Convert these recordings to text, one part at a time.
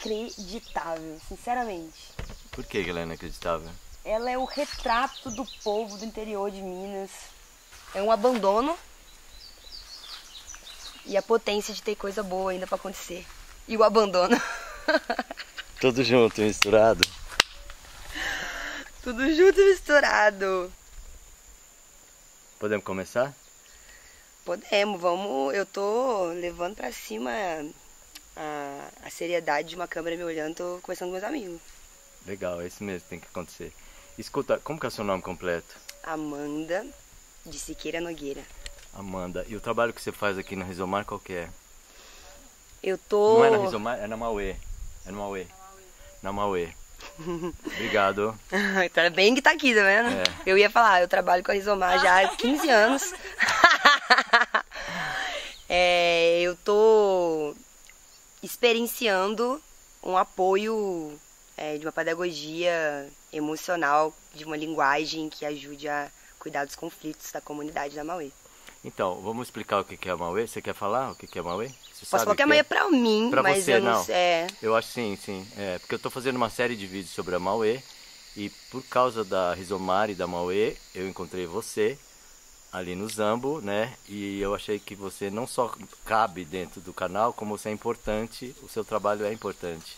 inacreditável, sinceramente. Por que ela é inacreditável? Ela é o retrato do povo do interior de Minas. É um abandono e a potência de ter coisa boa ainda para acontecer. E o abandono. Tudo junto, misturado. Tudo junto e misturado. Podemos começar? Podemos, vamos. Eu tô levando pra cima a, a seriedade de uma câmera me olhando, tô conversando com meus amigos. Legal, é isso mesmo, tem que acontecer. Escuta, como que é o seu nome completo? Amanda de Siqueira Nogueira. Amanda, e o trabalho que você faz aqui na Rizomar, qual que é? Eu tô. Não é na Rizomar, é na Mauê. É no Mauê. Na Mauê. Obrigado. tá bem que tá aqui, tá vendo? É. Eu ia falar, eu trabalho com a Rizomar já há 15 anos. é, eu tô experienciando um apoio é, de uma pedagogia emocional, de uma linguagem que ajude a cuidar dos conflitos da comunidade da Mauê. Então, vamos explicar o que é a Mauê? Você quer falar o que é a Mauê? Você Posso falar que a Mauê é? pra mim, Pra mas você, eu não, não. sei. É, Eu acho sim, sim. É, porque eu estou fazendo uma série de vídeos sobre a Mauê e por causa da Rizomar e da Mauê, eu encontrei você ali no Zambo, né? E eu achei que você não só cabe dentro do canal, como você é importante, o seu trabalho é importante.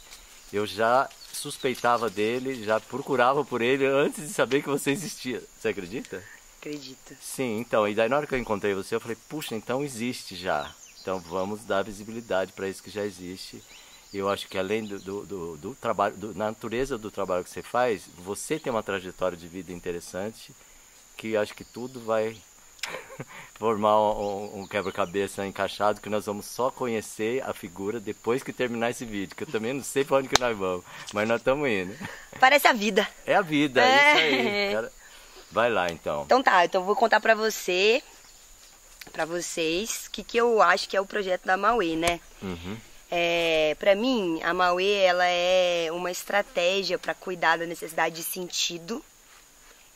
Eu já suspeitava dele, já procurava por ele antes de saber que você existia. Você acredita? acredito. Sim, então, e daí na hora que eu encontrei você, eu falei, puxa, então existe já. Então vamos dar visibilidade para isso que já existe. Eu acho que além do, do, do, do trabalho, do, na natureza do trabalho que você faz, você tem uma trajetória de vida interessante, que acho que tudo vai formar um, um quebra-cabeça encaixado que nós vamos só conhecer a figura depois que terminar esse vídeo, que eu também não sei para onde que nós vamos, mas nós estamos indo. Parece a vida. É a vida, é, É. isso aí. cara. Vai lá então. Então tá, então eu vou contar pra você, pra vocês, o que, que eu acho que é o projeto da Mauê, né? Uhum. É, para mim, a Mauê ela é uma estratégia para cuidar da necessidade de sentido,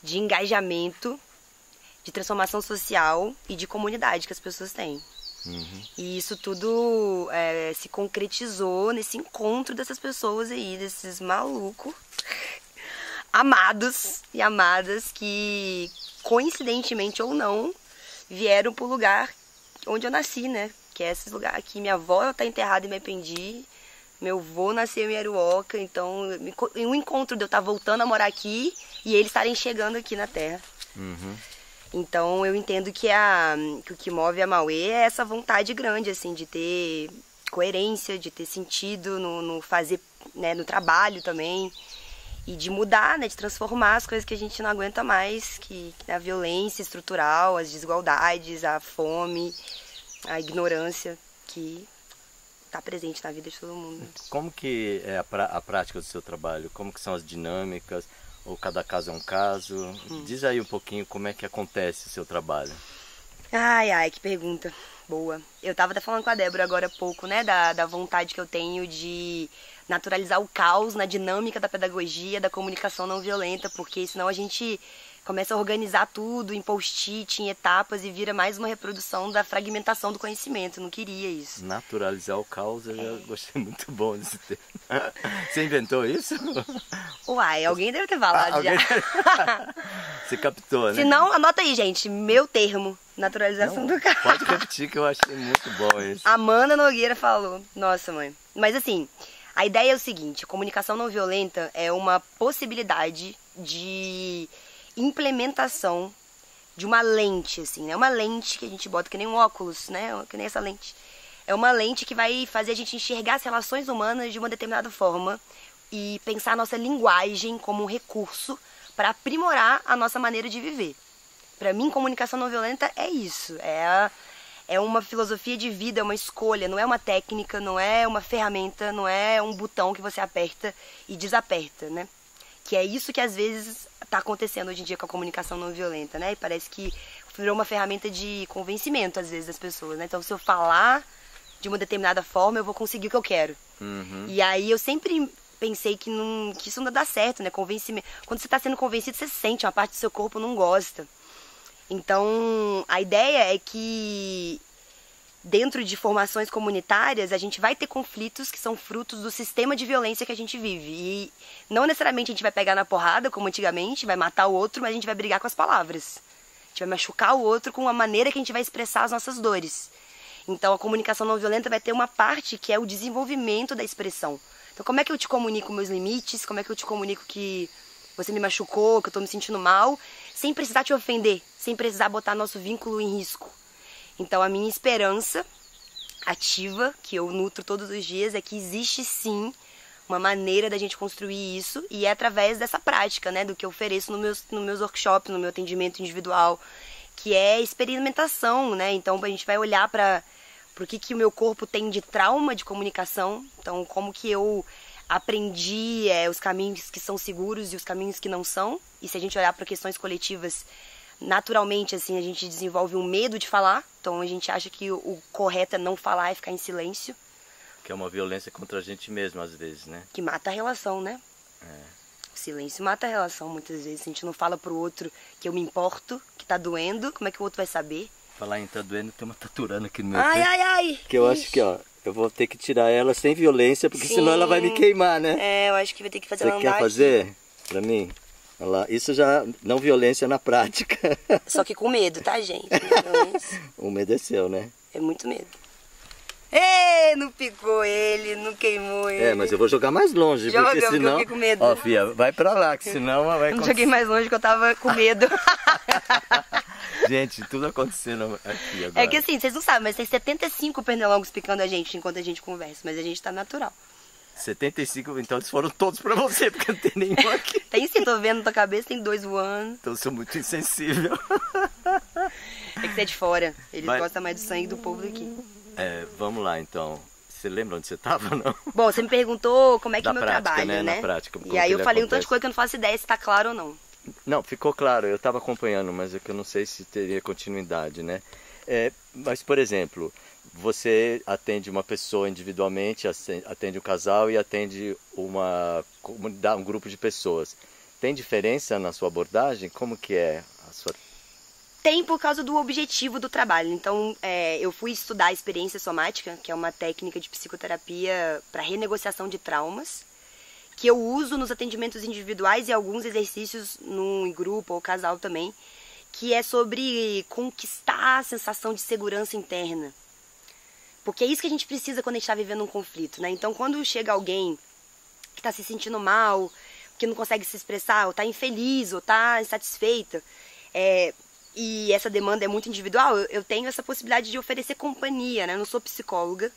de engajamento, de transformação social e de comunidade que as pessoas têm. Uhum. E isso tudo é, se concretizou nesse encontro dessas pessoas aí, desses malucos amados e amadas que, coincidentemente ou não, vieram pro lugar onde eu nasci, né? Que é esse lugar aqui. Minha avó tá enterrada em Mependi, meu avô nasceu em Aruoca, então em um encontro de eu estar voltando a morar aqui e eles estarem chegando aqui na terra. Uhum. Então eu entendo que, a, que o que move a Mauê é essa vontade grande, assim, de ter coerência, de ter sentido no, no fazer, né, no trabalho também. E de mudar, né, de transformar as coisas que a gente não aguenta mais, que, que a violência estrutural, as desigualdades, a fome, a ignorância que está presente na vida de todo mundo. Como que é a, a prática do seu trabalho? Como que são as dinâmicas? Ou cada caso é um caso? Hum. Diz aí um pouquinho como é que acontece o seu trabalho. Ai, ai, que pergunta boa. Eu tava até falando com a Débora agora há pouco, né, da, da vontade que eu tenho de naturalizar o caos na dinâmica da pedagogia, da comunicação não violenta, porque senão a gente começa a organizar tudo em post-it, em etapas e vira mais uma reprodução da fragmentação do conhecimento. Eu não queria isso. Naturalizar o caos, eu É. já gostei muito bom desse termo. Você inventou isso? Uai, alguém deve ter falado Ah, alguém- já. Você captou, né? Se não, anota aí, gente, meu termo, naturalização Não, do caos. Pode repetir que eu achei muito bom isso. Amanda Nogueira falou. Nossa, mãe. Mas assim, a ideia é o seguinte: comunicação não violenta é uma possibilidade de implementação de uma lente, assim, né? Uma lente que a gente bota que nem um óculos, né? Que nem essa lente. É uma lente que vai fazer a gente enxergar as relações humanas de uma determinada forma e pensar a nossa linguagem como um recurso para aprimorar a nossa maneira de viver. Para mim, comunicação não violenta é isso. É, a- é uma filosofia de vida, é uma escolha, não é uma técnica, não é uma ferramenta, não é um botão que você aperta e desaperta, né? Que é isso que às vezes está acontecendo hoje em dia com a comunicação não violenta, né? E parece que virou uma ferramenta de convencimento, às vezes, das pessoas, né? Então, se eu falar de uma determinada forma, eu vou conseguir o que eu quero. Uhum. E aí eu sempre pensei que, não, que isso não dá certo, né? Convencimento. Quando você está sendo convencido, você sente, uma parte do seu corpo não gosta. Então, a ideia é que dentro de formações comunitárias, a gente vai ter conflitos que são frutos do sistema de violência que a gente vive. E não necessariamente a gente vai pegar na porrada, como antigamente, vai matar o outro, mas a gente vai brigar com as palavras. A gente vai machucar o outro com a maneira que a gente vai expressar as nossas dores. Então a comunicação não violenta vai ter uma parte que é o desenvolvimento da expressão. Então como é que eu te comunico meus limites? Como é que eu te comunico que você me machucou, que eu tô me sentindo mal, sem precisar te ofender, sem precisar botar nosso vínculo em risco. Então a minha esperança ativa, que eu nutro todos os dias, é que existe sim uma maneira da gente construir isso e é através dessa prática, né, do que eu ofereço nos meus, nos meus workshops, no meu atendimento individual, que é experimentação, né? Então a gente vai olhar para o que, que o meu corpo tem de trauma de comunicação, então como que eu aprendi é, os caminhos que são seguros e os caminhos que não são. E se a gente olhar para questões coletivas, naturalmente assim a gente desenvolve um medo de falar. Então a gente acha que o, correto é não falar e ficar em silêncio. Que é uma violência contra a gente mesmo às vezes, né? Que mata a relação, né? É. O silêncio mata a relação muitas vezes. A gente não fala pro outro que eu me importo, que tá doendo, como é que o outro vai saber? Falar em tá doendo, tem uma taturana aqui no meu ai, pé. Ai, ai, Que eu Ixi. acho que, ó, eu vou ter que tirar ela sem violência, porque Sim. senão ela vai me queimar, né? É, eu acho que vai ter que fazer Você ela quer fazer aqui. pra mim? Olha lá. Isso já não violência na prática. Só que com medo, tá, gente? o medo é seu, né? É muito medo. Ê, não picou ele, não queimou ele. É, mas eu vou jogar mais longe, Joga, porque senão... eu fiquei com medo. Ó, Fia, vai pra lá, que senão vai... Não joguei mais longe que eu tava com medo. gente, tudo acontecendo aqui agora. É que assim, vocês não sabem, mas tem 75 pernilongos picando a gente enquanto a gente conversa, mas a gente tá natural. 75, então eles foram todos pra você, porque não tem nenhum aqui. tem sim, tô vendo na tua cabeça, tem dois voando. Então eu sou muito insensível. é que você é de fora, eles Vai... gostam mais do sangue do povo daqui. É, vamos lá então. Você lembra onde você estava, não? Bom, você me perguntou como é que é o meu prática, trabalho, né? né? Na prática. E aí eu falei acontece. um tanto de coisa que eu não faço ideia se está claro ou não. Não, ficou claro. Eu estava acompanhando, mas é que eu não sei se teria continuidade, né? É, mas, por exemplo, você atende uma pessoa individualmente, atende um casal e atende uma um grupo de pessoas. Tem diferença na sua abordagem? Como que é a sua tem por causa do objetivo do trabalho. Então, é, eu fui estudar a experiência somática, que é uma técnica de psicoterapia para renegociação de traumas, que eu uso nos atendimentos individuais e alguns exercícios no grupo ou casal também, que é sobre conquistar a sensação de segurança interna. Porque é isso que a gente precisa quando a gente está vivendo um conflito, né? Então, quando chega alguém que está se sentindo mal, que não consegue se expressar, ou está infeliz, ou está insatisfeita, é, e essa demanda é muito individual, eu, tenho essa possibilidade de oferecer companhia, né? Eu não sou psicóloga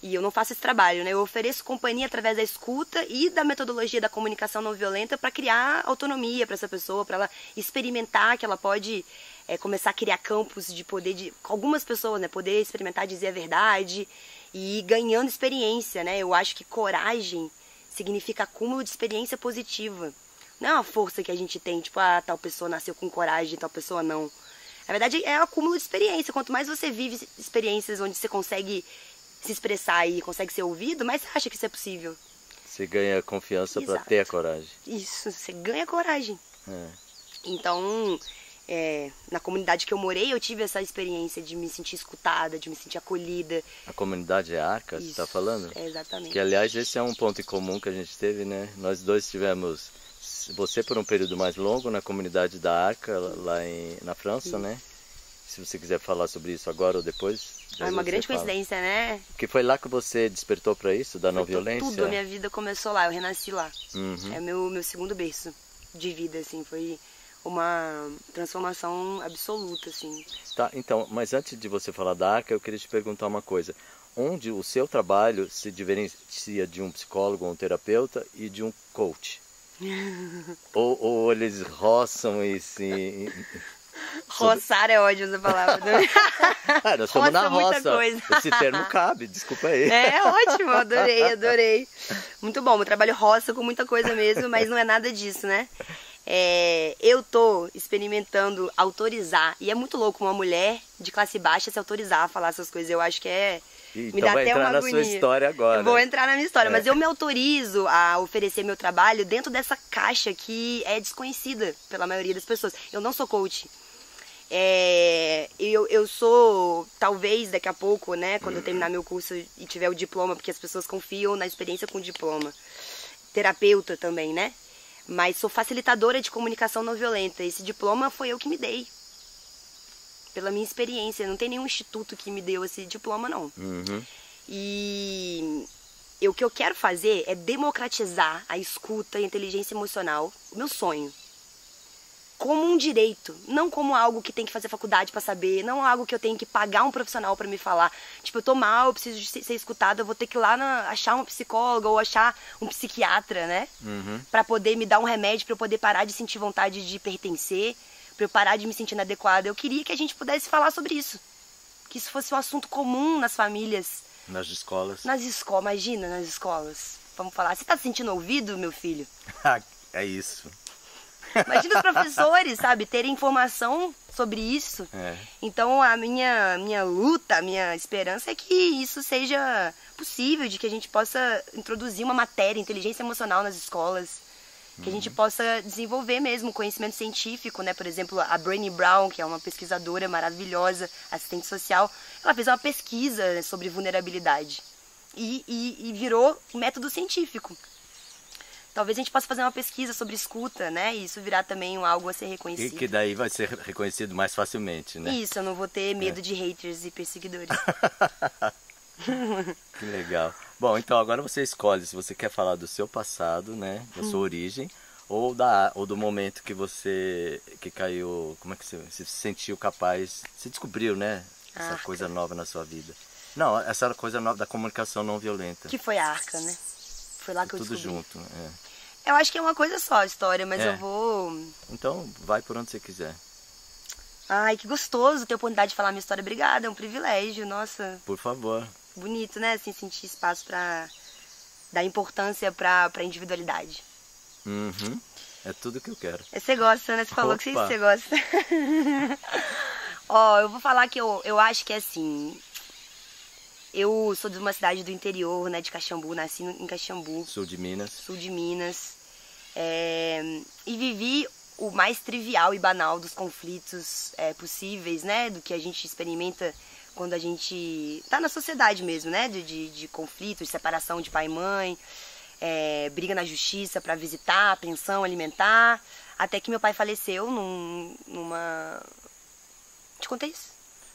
e eu não faço esse trabalho, né? Eu ofereço companhia através da escuta e da metodologia da comunicação não violenta para criar autonomia para essa pessoa, para ela experimentar que ela pode é, começar a criar campos de poder de algumas pessoas, né? Poder experimentar dizer a verdade e ir ganhando experiência, né? Eu acho que coragem significa acúmulo de experiência positiva. Não é uma força que a gente tem, tipo, ah, tal pessoa nasceu com coragem, tal pessoa não. Na verdade, é um acúmulo de experiência. Quanto mais você vive experiências onde você consegue se expressar e consegue ser ouvido, mais você acha que isso é possível. Você ganha confiança para ter a coragem. Isso, você ganha coragem. É. Então, é, na comunidade que eu morei, eu tive essa experiência de me sentir escutada, de me sentir acolhida. A comunidade é Arca, Isso, você está falando? É, exatamente. Que, aliás, esse é um ponto em comum que a gente teve, né? Nós dois tivemos você por um período mais longo na comunidade da Arca, lá em, na França, Sim. né? Se você quiser falar sobre isso agora ou depois. É uma grande fala. coincidência, né? Que foi lá que você despertou para isso, da não violência? Tudo, a minha vida começou lá, eu renasci lá. Uhum. É meu meu segundo berço de vida, assim, foi uma transformação absoluta, assim. Tá, então, mas antes de você falar da Arca, eu queria te perguntar uma coisa. Onde o seu trabalho se diferencia de um psicólogo ou um terapeuta e de um coach? ou, ou eles roçam e se. Roçar é ódio essa palavra. Né? ah, nós estamos na roça. Esse termo cabe, desculpa aí. É ótimo, adorei, adorei. Muito bom, meu trabalho roça com muita coisa mesmo, mas não é nada disso, né? É, eu tô experimentando autorizar, e é muito louco uma mulher de classe baixa se autorizar a falar essas coisas. Eu acho que é então me dá vai até entrar uma na agonia. sua história agora. Eu vou entrar na minha história, é. mas eu me autorizo a oferecer meu trabalho dentro dessa caixa que é desconhecida pela maioria das pessoas. Eu não sou coach. É, eu, eu sou, talvez daqui a pouco, né, quando eu terminar meu curso e tiver o diploma, porque as pessoas confiam na experiência com o diploma. Terapeuta também, né? Mas sou facilitadora de comunicação não violenta. Esse diploma foi eu que me dei. Pela minha experiência. Não tem nenhum instituto que me deu esse diploma, não. Uhum. E e o que eu quero fazer é democratizar a escuta e a inteligência emocional, o meu sonho. Como um direito, não como algo que tem que fazer faculdade para saber, não algo que eu tenho que pagar um profissional para me falar. Tipo, eu tô mal, eu preciso de ser escutado, eu vou ter que ir lá na, achar uma psicóloga ou achar um psiquiatra, né? Uhum. Para poder me dar um remédio para eu poder parar de sentir vontade de pertencer, para eu parar de me sentir inadequada. Eu queria que a gente pudesse falar sobre isso. Que isso fosse um assunto comum nas famílias Nas escolas. nas escolas, imagina nas escolas. Vamos falar, você tá se sentindo ouvido, meu filho? é isso. Imagina os professores, sabe, terem informação sobre isso. É. Então a minha, minha luta, a minha esperança é que isso seja possível, de que a gente possa introduzir uma matéria, inteligência emocional nas escolas. Que a gente possa desenvolver mesmo conhecimento científico, né? Por exemplo, a Brené Brown, que é uma pesquisadora maravilhosa, assistente social, ela fez uma pesquisa sobre vulnerabilidade e, e, e virou um método científico. Talvez a gente possa fazer uma pesquisa sobre escuta, né? E isso virar também um algo a ser E reconhecido. que daí vai ser reconhecido mais facilmente, né? Isso, eu não vou ter medo de haters e perseguidores. Que legal. Bom, então agora você escolhe se você quer falar do seu passado, né? Da Hum. sua origem, ou, da, ou do momento que você que caiu. Como é que você, você se sentiu capaz. Se descobriu, né? Essa Arca. coisa nova na sua vida. Não, essa coisa nova da comunicação não violenta. que foi a arca, né? Foi lá que eu Tudo descobri. junto. é. Eu acho que é uma coisa só a história, mas É. eu vou. Então vai por onde você quiser. Ai, que gostoso ter a oportunidade de falar minha história. Obrigada, é um privilégio. Nossa, Por favor. bonito, né? Assim, sentir espaço pra dar importância pra, pra individualidade. Uhum. É tudo que eu quero. É, Você gosta, né? Você falou que Opa. você gosta. Ó, eu vou falar que eu, eu acho que é assim. Eu sou de uma cidade do interior, né? De Caxambu, nasci em Caxambu. Sul de Minas. sul de Minas. É, e vivi o mais trivial e banal dos conflitos é, possíveis, né? Do que a gente experimenta quando a gente tá na sociedade mesmo, né? De, de, de conflitos, de separação de pai e mãe, é, briga na justiça para visitar, pensão alimentar. Até que meu pai faleceu num, numa. Te contei isso?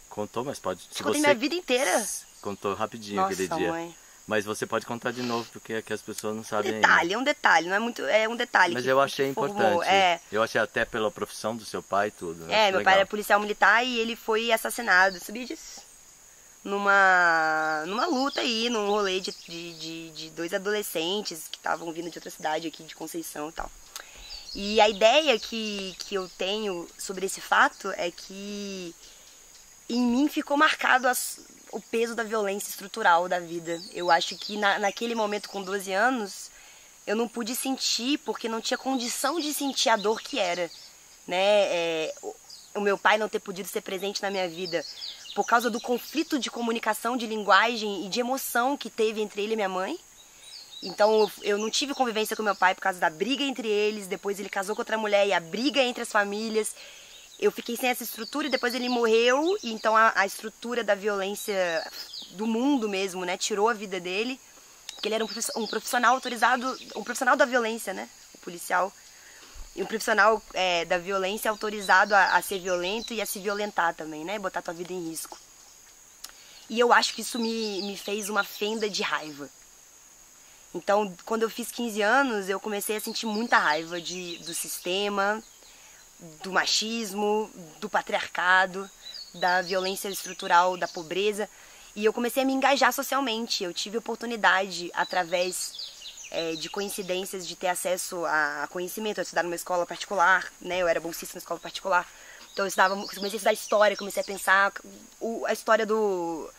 Contou, mas pode. Te contei você minha vida inteira. Contou rapidinho Nossa, aquele dia. mãe. Mas você pode contar de novo, porque aqui as pessoas não sabem Detalhe, ainda. é um detalhe, não é muito. É um detalhe. Mas eu achei formou. importante. É, Eu achei até pela profissão do seu pai e tudo. É, Acho meu legal. pai era policial militar e ele foi assassinado, sabia disso? Numa, numa luta aí, num rolê de, de, de, de dois adolescentes que estavam vindo de outra cidade aqui, de Conceição e tal. E a ideia que, que eu tenho sobre esse fato é que em mim ficou marcado as- o peso da violência estrutural da vida. Eu acho que na, naquele momento, com 12 anos, eu não pude sentir porque não tinha condição de sentir a dor que era. Né? É, o, meu pai não ter podido ser presente na minha vida por causa do conflito de comunicação, de linguagem e de emoção que teve entre ele e minha mãe. Então eu não tive convivência com meu pai por causa da briga entre eles, depois ele casou com outra mulher e a briga entre as famílias. Eu fiquei sem essa estrutura e depois ele morreu, e então a, a estrutura da violência do mundo mesmo, né, tirou a vida dele, porque ele era um profiss- profissional autorizado, um profissional da violência, né, o policial. E um profissional é, da violência autorizado a, a ser violento e a se violentar também, né, botar tua vida em risco. E eu acho que isso me, me fez uma fenda de raiva. Então, quando eu fiz 15 anos, eu comecei a sentir muita raiva de, do sistema, do machismo, do patriarcado, da violência estrutural, da pobreza. E eu comecei a me engajar socialmente. Eu tive oportunidade, através é, de coincidências, de ter acesso a, conhecimento. Eu estudar numa escola particular, né? Eu era bolsista na escola particular. Então eu estudava, comecei a estudar história, comecei a pensar o, a história do,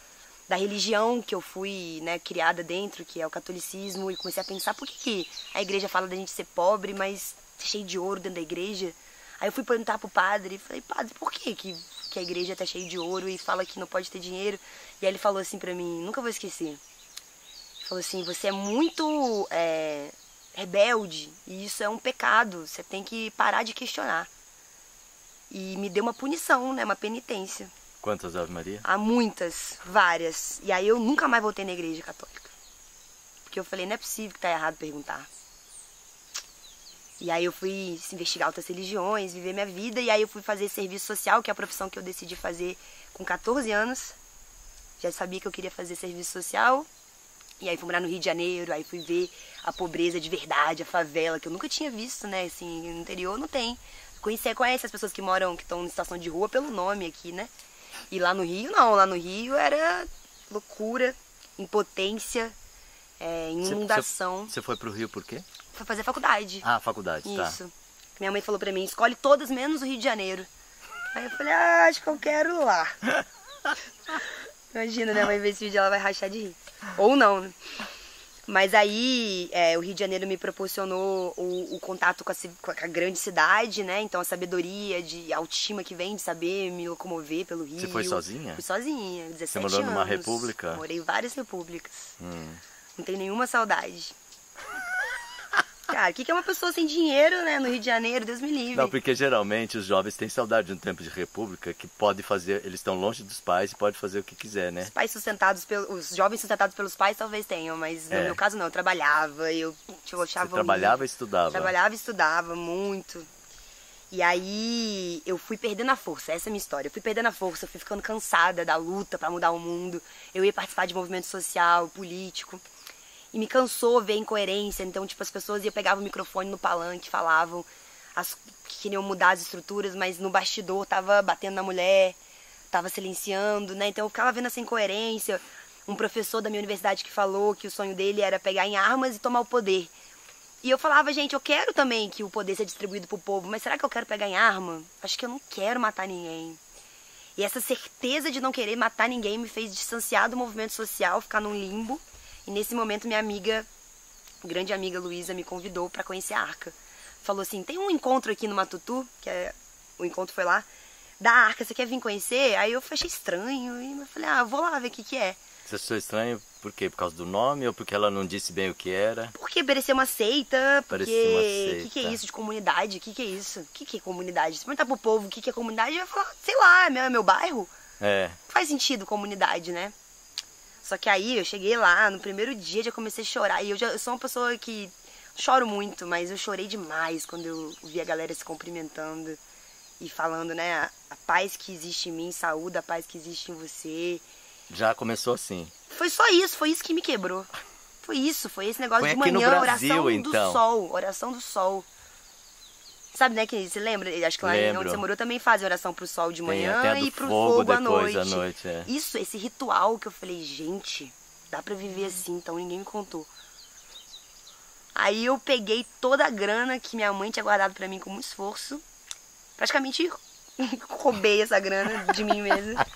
da religião que eu fui né, criada dentro, que é o catolicismo, e comecei a pensar por que, que a igreja fala da gente ser pobre, mas cheio de ouro dentro da igreja. Aí eu fui perguntar pro padre, falei, padre, por que, que, que a igreja tá cheia de ouro e fala que não pode ter dinheiro? E aí ele falou assim pra mim, nunca vou esquecer. Ele falou assim, você é muito é, rebelde e isso é um pecado, você tem que parar de questionar. E me deu uma punição, né? Uma penitência. Quantas Ave Maria? Há muitas, várias. E aí eu nunca mais voltei na igreja católica. Porque eu falei, não é possível que tá errado perguntar. E aí eu fui investigar outras religiões, viver minha vida, e aí eu fui fazer serviço social, que é a profissão que eu decidi fazer com 14 anos. Já sabia que eu queria fazer serviço social. E aí fui morar no Rio de Janeiro, aí fui ver a pobreza de verdade, a favela, que eu nunca tinha visto, né? Assim, no interior não tem. Conhecer, conhece as pessoas que moram, que estão em situação de rua pelo nome aqui, né? E lá no Rio, não. Lá no Rio era loucura, impotência, é, inundação. Você foi pro Rio por quê? Foi fazer faculdade. Ah, faculdade, Isso. tá. Isso. Minha mãe falou pra mim, escolhe todas menos o Rio de Janeiro. Aí eu falei, ah, acho que eu quero lá. Imagina, minha mãe ver esse vídeo, ela vai rachar de rir. Ou não, né? Mas aí é, o Rio de Janeiro me proporcionou o, o contato com a, com a grande cidade, né? Então a sabedoria, de a autoestima que vem de saber me locomover pelo Rio. Você foi sozinha? Fui sozinha, 17 Você morou numa anos. república? Morei em várias repúblicas. Hum. Não tenho nenhuma saudade. Cara, o que, que é uma pessoa sem dinheiro, né? No Rio de Janeiro, Deus me livre. Não, porque geralmente os jovens têm saudade de um tempo de república que pode fazer, eles estão longe dos pais e pode fazer o que quiser, né? Os pais sustentados pelos. Os jovens sustentados pelos pais talvez tenham, mas no É. meu caso não, eu trabalhava, eu tipo, achava. Você trabalhava e estudava. Trabalhava e estudava muito. E aí eu fui perdendo a força, essa é a minha história. Eu fui perdendo a força, eu fui ficando cansada da luta pra mudar o mundo. Eu ia participar de movimento social, político. E me cansou ver incoerência. Então, tipo, as pessoas iam pegavam o microfone no palanque, falavam as, que queriam mudar as estruturas, mas no bastidor tava batendo na mulher, tava silenciando, né? Então eu ficava vendo essa incoerência. Um professor da minha universidade que falou que o sonho dele era pegar em armas e tomar o poder. E eu falava, gente, eu quero também que o poder seja distribuído pro povo, mas será que eu quero pegar em arma? Acho que eu não quero matar ninguém. E essa certeza de não querer matar ninguém me fez distanciar do movimento social, ficar num limbo. E nesse momento minha amiga, grande amiga Luísa, me convidou para conhecer a Arca. Falou assim: "Tem um encontro aqui no Matutu, que é o encontro foi lá, da Arca, você quer vir conhecer?" Aí eu achei estranho e eu falei: "Ah, vou lá ver o que que é". Você achou estranho por quê? Por causa do nome ou porque ela não disse bem o que era? Porque parecia uma seita, porque Parecia uma o que, que é seita. isso de comunidade? O que, que é isso? O que, que é comunidade? Se perguntar pro povo o que, que é comunidade, vai falar, sei lá, é meu, é meu bairro. É. Faz sentido comunidade, né? Só que aí eu cheguei lá, no primeiro dia já comecei a chorar. E eu já eu sou uma pessoa que choro muito, mas eu chorei demais quando eu vi a galera se cumprimentando e falando, né? A, a paz que existe em mim, saúde, a paz que existe em você. Já começou assim. Foi só isso, foi isso que me quebrou. Foi isso, foi esse negócio Foi de manhã, Brasil, oração então. do sol, oração do sol. Sabe, né, que você lembra? Acho que lá Lembro. onde você morou também faz oração pro sol de Tem manhã do e pro fogo fogo, à noite. à noite, é. Isso, esse ritual que eu falei, gente, dá pra viver Uhum. assim, então ninguém me contou. Aí eu peguei toda a grana que minha mãe tinha guardado pra mim com muito esforço. Praticamente roubei essa grana de mim mesma.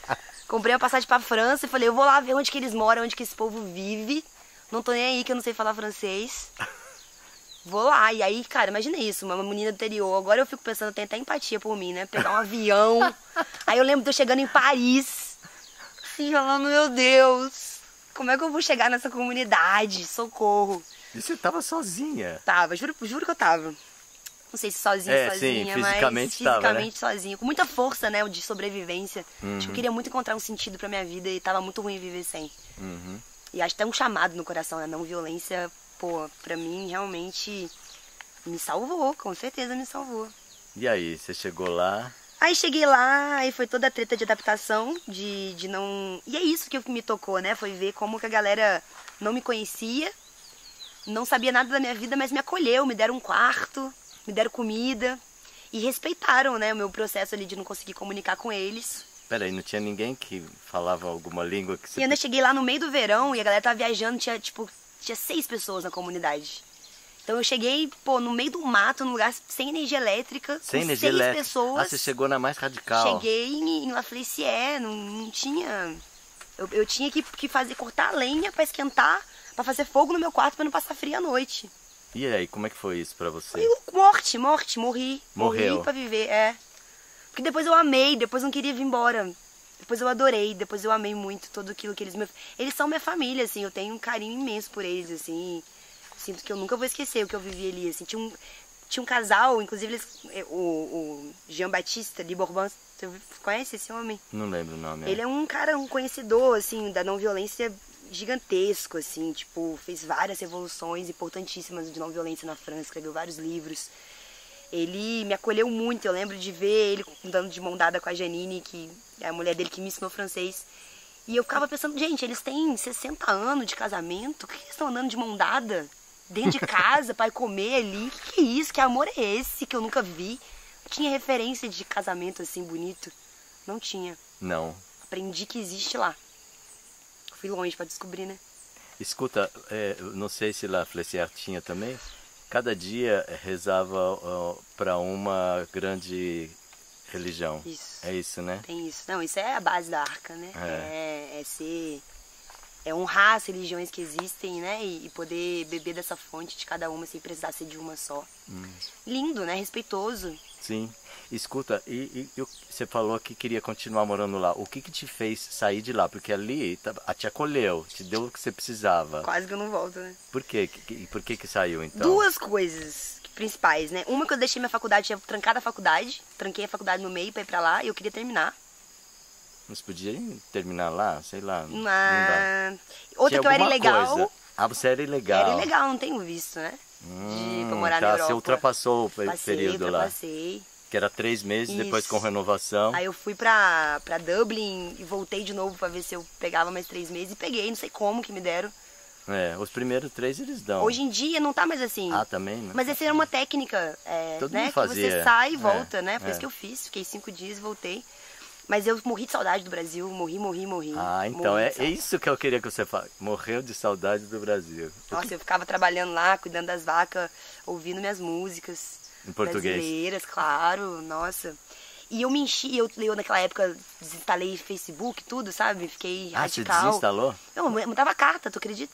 Comprei uma passagem pra França e falei, eu vou lá ver onde que eles moram, onde que esse povo vive. Não tô nem aí que eu não sei falar francês. Vou lá. E aí, cara, imagina isso, uma menina do interior. Agora eu fico pensando, tem até empatia por mim, né? Pegar um avião. Aí eu lembro de eu chegando em Paris. Assim, falando, meu Deus, como é que eu vou chegar nessa comunidade? Socorro. E você tava sozinha. Tava, juro, juro que eu tava. Não sei se sozinha, É, sim, sozinha, mas fisicamente tava, né? fisicamente sozinha. Com muita força, né, de sobrevivência. Acho Uhum. que eu queria muito encontrar um sentido pra minha vida e tava muito ruim viver sem. Uhum. E acho que tem um chamado no coração, né? Não violência, pô, pra mim realmente me salvou, com certeza me salvou. E aí, você chegou lá? Aí cheguei lá, aí foi toda a treta de adaptação, de, de não. E é isso que me tocou, né? Foi ver como que a galera não me conhecia, não sabia nada da minha vida, mas me acolheu, me deram um quarto, me deram comida e respeitaram, né, o meu processo ali de não conseguir comunicar com eles. Peraí, não tinha ninguém que falava alguma língua que E você. ainda cheguei lá no meio do verão e a galera tava viajando, tinha tipo, tinha seis pessoas na comunidade. Então eu cheguei, pô, no meio do mato, num lugar sem energia elétrica, Sem com energia seis elétrica. pessoas. Ah, você chegou na mais radical. Cheguei em, La Flessier, não, não tinha. Eu, eu tinha que, que fazer, cortar a lenha pra esquentar, pra fazer fogo no meu quarto pra não passar frio à noite. E aí, como é que foi isso pra você? Foi morte, morte, morri. Morreu. Morri pra viver, é. Porque depois eu amei, depois não queria vir embora. Depois eu adorei, depois eu amei muito tudo aquilo que eles me. Eles são minha família, assim, eu tenho um carinho imenso por eles, assim. Sinto que eu nunca vou esquecer o que eu vivi ali, assim. Tinha um... tinha um casal, inclusive eles, eh, o, o Jean Baptiste de Bourbon, você conhece esse homem? Não lembro o nome. Ele é um cara, um conhecedor, assim, da não violência gigantesco, assim, tipo, fez várias revoluções importantíssimas de não violência na França, escreveu vários livros. Ele me acolheu muito, eu lembro de ver ele andando de mão dada com a Janine, que é a mulher dele que me ensinou francês. E eu ficava pensando, gente, eles têm 60 anos de casamento, por que eles estão andando de mão dada? Dentro de casa, para comer ali? Que que é isso? Que amor é esse que eu nunca vi? Tinha referência de casamento assim bonito? Não tinha. Não. Aprendi que existe lá. Fui longe para descobrir, né? Escuta, é, não sei se lá Flessier tinha também. Cada dia rezava uh, para uma grande religião. Isso. É isso, né? Tem isso. Não, isso é a base da arca, né? É, é ser. É honrar as religiões que existem, né? E, e poder beber dessa fonte de cada uma sem precisar ser de uma só. Lindo, né? Respeitoso. Sim. Escuta, e, e- e você falou que queria continuar morando lá. O que que te fez sair de lá? Porque ali tá- a te acolheu, te deu o que você precisava. Quase que eu não volto, né? Por quê? Que- que- por que que saiu então? Duas coisas principais, né? Uma que eu deixei minha faculdade, tinha trancado a faculdade, tranquei a faculdade no meio pra ir pra lá e eu queria terminar. Mas podia terminar lá, sei lá. não dá. Mas... Outra Tinha que eu era ilegal. coisa. Ah, você era ilegal. Era ilegal, não tenho visto, né? De ir pra Hum, morar tá, na Europa. Você ultrapassou o Passei, período lá. ultrapassei. Que era três meses, depois Isso. com renovação. Aí eu fui pra, pra Dublin e voltei de novo pra ver se eu pegava mais três meses. E peguei, não sei como que me deram. É, os primeiros três eles dão. Hoje em dia não tá mais assim. Ah, também, né? Mas essa era uma técnica, é, Todo né? mundo Que fazia, você sai e é, volta, né? Foi é. isso que eu fiz. Fiquei cinco dias e voltei. Mas eu morri de saudade do Brasil. Morri, morri, morri. Ah, então Morri é, é isso que eu queria que você falasse. Morreu de saudade do Brasil. Nossa, eu ficava trabalhando lá, cuidando das vacas, ouvindo minhas músicas. Em português. Brasileiras, claro, nossa. E eu me enchi, eu, eu naquela época desinstalei Facebook, tudo, sabe? Fiquei Ah, você radical. desinstalou? Não, eu mandava carta, tu acredita?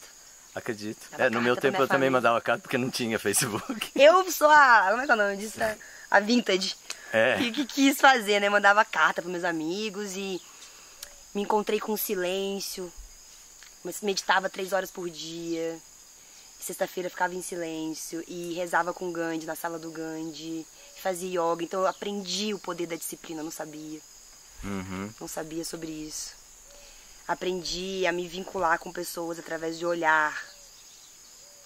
Acredito. É, no meu tempo eu também família. mandava carta porque não tinha Facebook. Eu sou a. Como é que é o nome disso? A- A vintage. É. Que, que quis fazer, né? Mandava carta pros meus amigos e me encontrei com o silêncio. Mas Meditava três horas por dia. Sexta-feira ficava em silêncio e rezava com o Gandhi na sala do Gandhi. Fazia yoga. Então eu aprendi o poder da disciplina, não sabia. Uhum. Não sabia sobre isso. Aprendi a me vincular com pessoas através de olhar.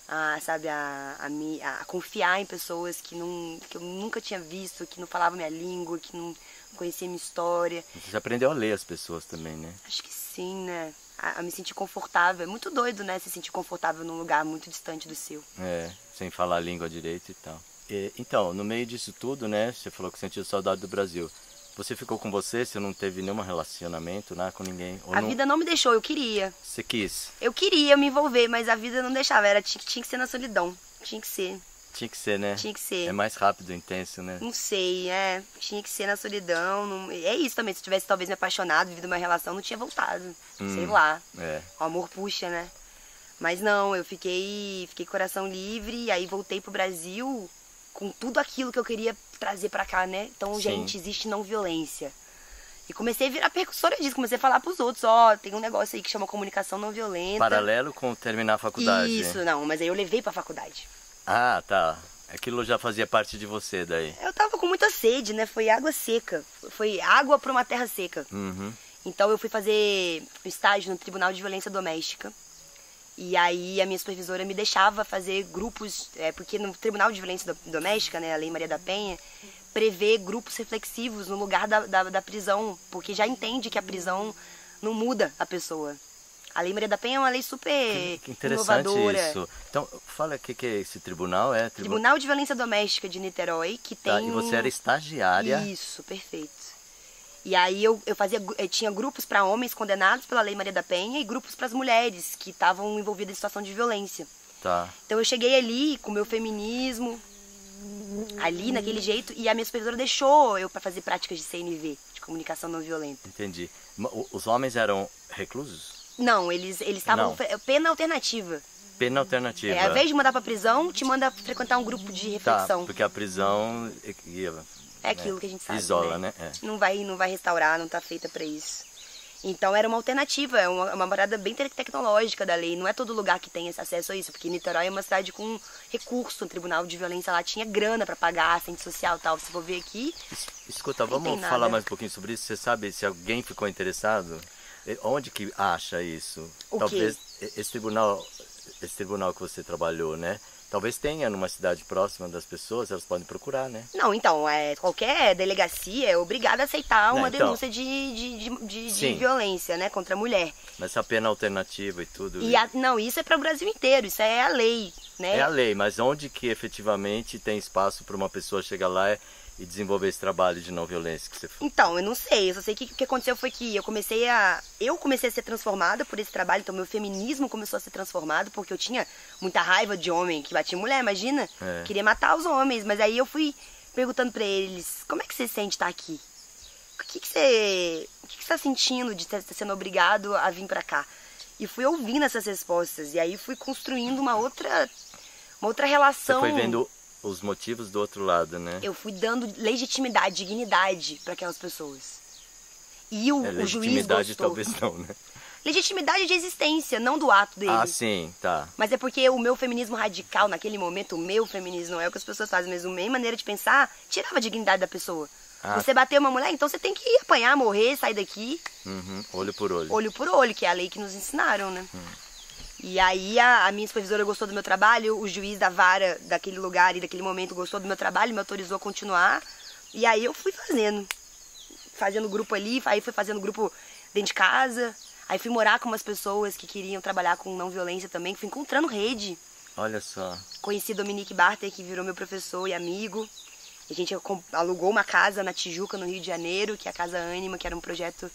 A, sabe, a, a, me, a confiar em pessoas que, não, que eu nunca tinha visto, que não falavam minha língua, que não conheciam minha história. Você aprendeu a ler as pessoas também, né? Acho que sim, né? A, a me sentir confortável. É muito doido, né? Se sentir confortável num lugar muito distante do seu. É, sem falar a língua direito e tal. E, então, no meio disso tudo, né? Você falou que sentiu saudade do Brasil. Você ficou com você? Você não teve nenhum relacionamento né, com ninguém? A não, vida não me deixou, eu queria. Você quis? Eu queria me envolver, mas a vida não deixava. Era, tinha, tinha que ser na solidão. Tinha que ser. Tinha que ser, né? Tinha que ser. É mais rápido, intenso, né? Não sei, é. Tinha que ser na solidão. não- É isso também. Se eu tivesse talvez me apaixonado, vivido uma relação, não tinha voltado. Sei lá. É. O amor puxa, né? Mas não, eu fiquei, fiquei coração livre, aí voltei pro Brasil com tudo aquilo que eu queria trazer pra cá, né? Então, Sim. gente, existe não violência. E comecei a virar percussora disso, comecei a falar pros outros, ó, tem um negócio aí que chama comunicação não violenta. Paralelo com terminar a faculdade. Isso, não, mas aí eu levei pra faculdade. Ah, tá. Aquilo já fazia parte de você daí. Eu tava com muita sede, né? Foi água seca. Foi água pra uma terra seca. Uhum. Então eu fui fazer estágio no Tribunal de Violência Doméstica. E aí a minha supervisora me deixava fazer grupos, é, porque no Tribunal de Violência Do- Doméstica, né, a Lei Maria da Penha, prevê grupos reflexivos no lugar da, da, da prisão, porque já entende que a prisão não muda a pessoa. A Lei Maria da Penha é uma lei super Que interessante inovadora. isso. Então, fala o que, que é esse tribunal? É tribu- Tribunal de Violência Doméstica de Niterói, que tem Tá, e você era estagiária. Isso, perfeito. E aí eu, eu fazia, eu tinha grupos para homens condenados pela Lei Maria da Penha e grupos para as mulheres que estavam envolvidas em situação de violência. Tá. Então eu cheguei ali com o meu feminismo, ali naquele jeito, e a minha supervisora deixou eu para fazer práticas de CNV, de comunicação não violenta. Entendi. Os homens eram reclusos? Não, eles eles estavam pena alternativa. Pena alternativa. É, ao invés de mandar para prisão, te manda frequentar um grupo de Tá, reflexão. porque a prisão ia- É aquilo que a gente sabe. isola, né? É. Não vai, não vai restaurar, não tá feita pra isso. Então era uma alternativa, é uma, uma parada bem te- tecnológica da lei. Não é todo lugar que tem esse acesso a isso, porque Niterói é uma cidade com recurso. O Tribunal de Violência lá tinha grana pra pagar, assistente social e tal. Se for ver aqui, Es- Escuta, vamos falar mais um pouquinho sobre isso. Você sabe se alguém ficou interessado? Onde que acha isso? O quê? Talvez e- esse tribunal, esse tribunal que você trabalhou, né? Talvez tenha numa cidade próxima das pessoas, elas podem procurar, né? Não, então, é, qualquer delegacia é obrigada a aceitar uma Não, então. denúncia de, de, de, de- violência, né, contra a mulher. Mas essa pena alternativa e tudo. E a- não, isso é para o Brasil inteiro, isso é a lei, né? É a lei, mas onde que efetivamente tem espaço para uma pessoa chegar lá e desenvolver esse trabalho de não violência que você falou? Então, eu não sei, eu só sei que o que aconteceu foi que eu comecei a. Eu comecei a ser transformada por esse trabalho, então meu feminismo começou a ser transformado, porque eu tinha muita raiva de homem que batia mulher, imagina? É. Queria matar os homens, mas aí eu fui perguntando pra eles, como é que você sente estar aqui? O que, que você. O que, que você tá sentindo de estar sendo obrigado a vir pra cá? E fui ouvindo essas respostas, e aí fui construindo uma outra. Uma outra Você relação. foi vendo os motivos do outro lado, né? Eu fui dando legitimidade, dignidade para aquelas pessoas. E o, É, o juiz gostou. talvez não, né? Legitimidade de existência, não do ato dele. Ah, sim, tá. Mas é porque o meu feminismo radical, naquele momento, o meu feminismo não é o que as pessoas fazem, mas a minha maneira de pensar tirava a dignidade da pessoa. Ah. Você bater uma mulher, então você tem que apanhar, morrer, sair daqui, Uhum, Olho por olho. olho por olho, que é a lei que nos ensinaram, né? Hum. E aí a, a minha supervisora gostou do meu trabalho, o juiz da vara daquele lugar e daquele momento gostou do meu trabalho, me autorizou a continuar. E aí eu fui fazendo. Fazendo grupo ali, aí fui fazendo grupo dentro de casa. Aí fui morar com umas pessoas que queriam trabalhar com não violência também. Fui encontrando rede. Olha só. Conheci Dominique Barter, que virou meu professor e amigo. A gente alugou uma casa na Tijuca, no Rio de Janeiro, que é a Casa Ânima, que era um projeto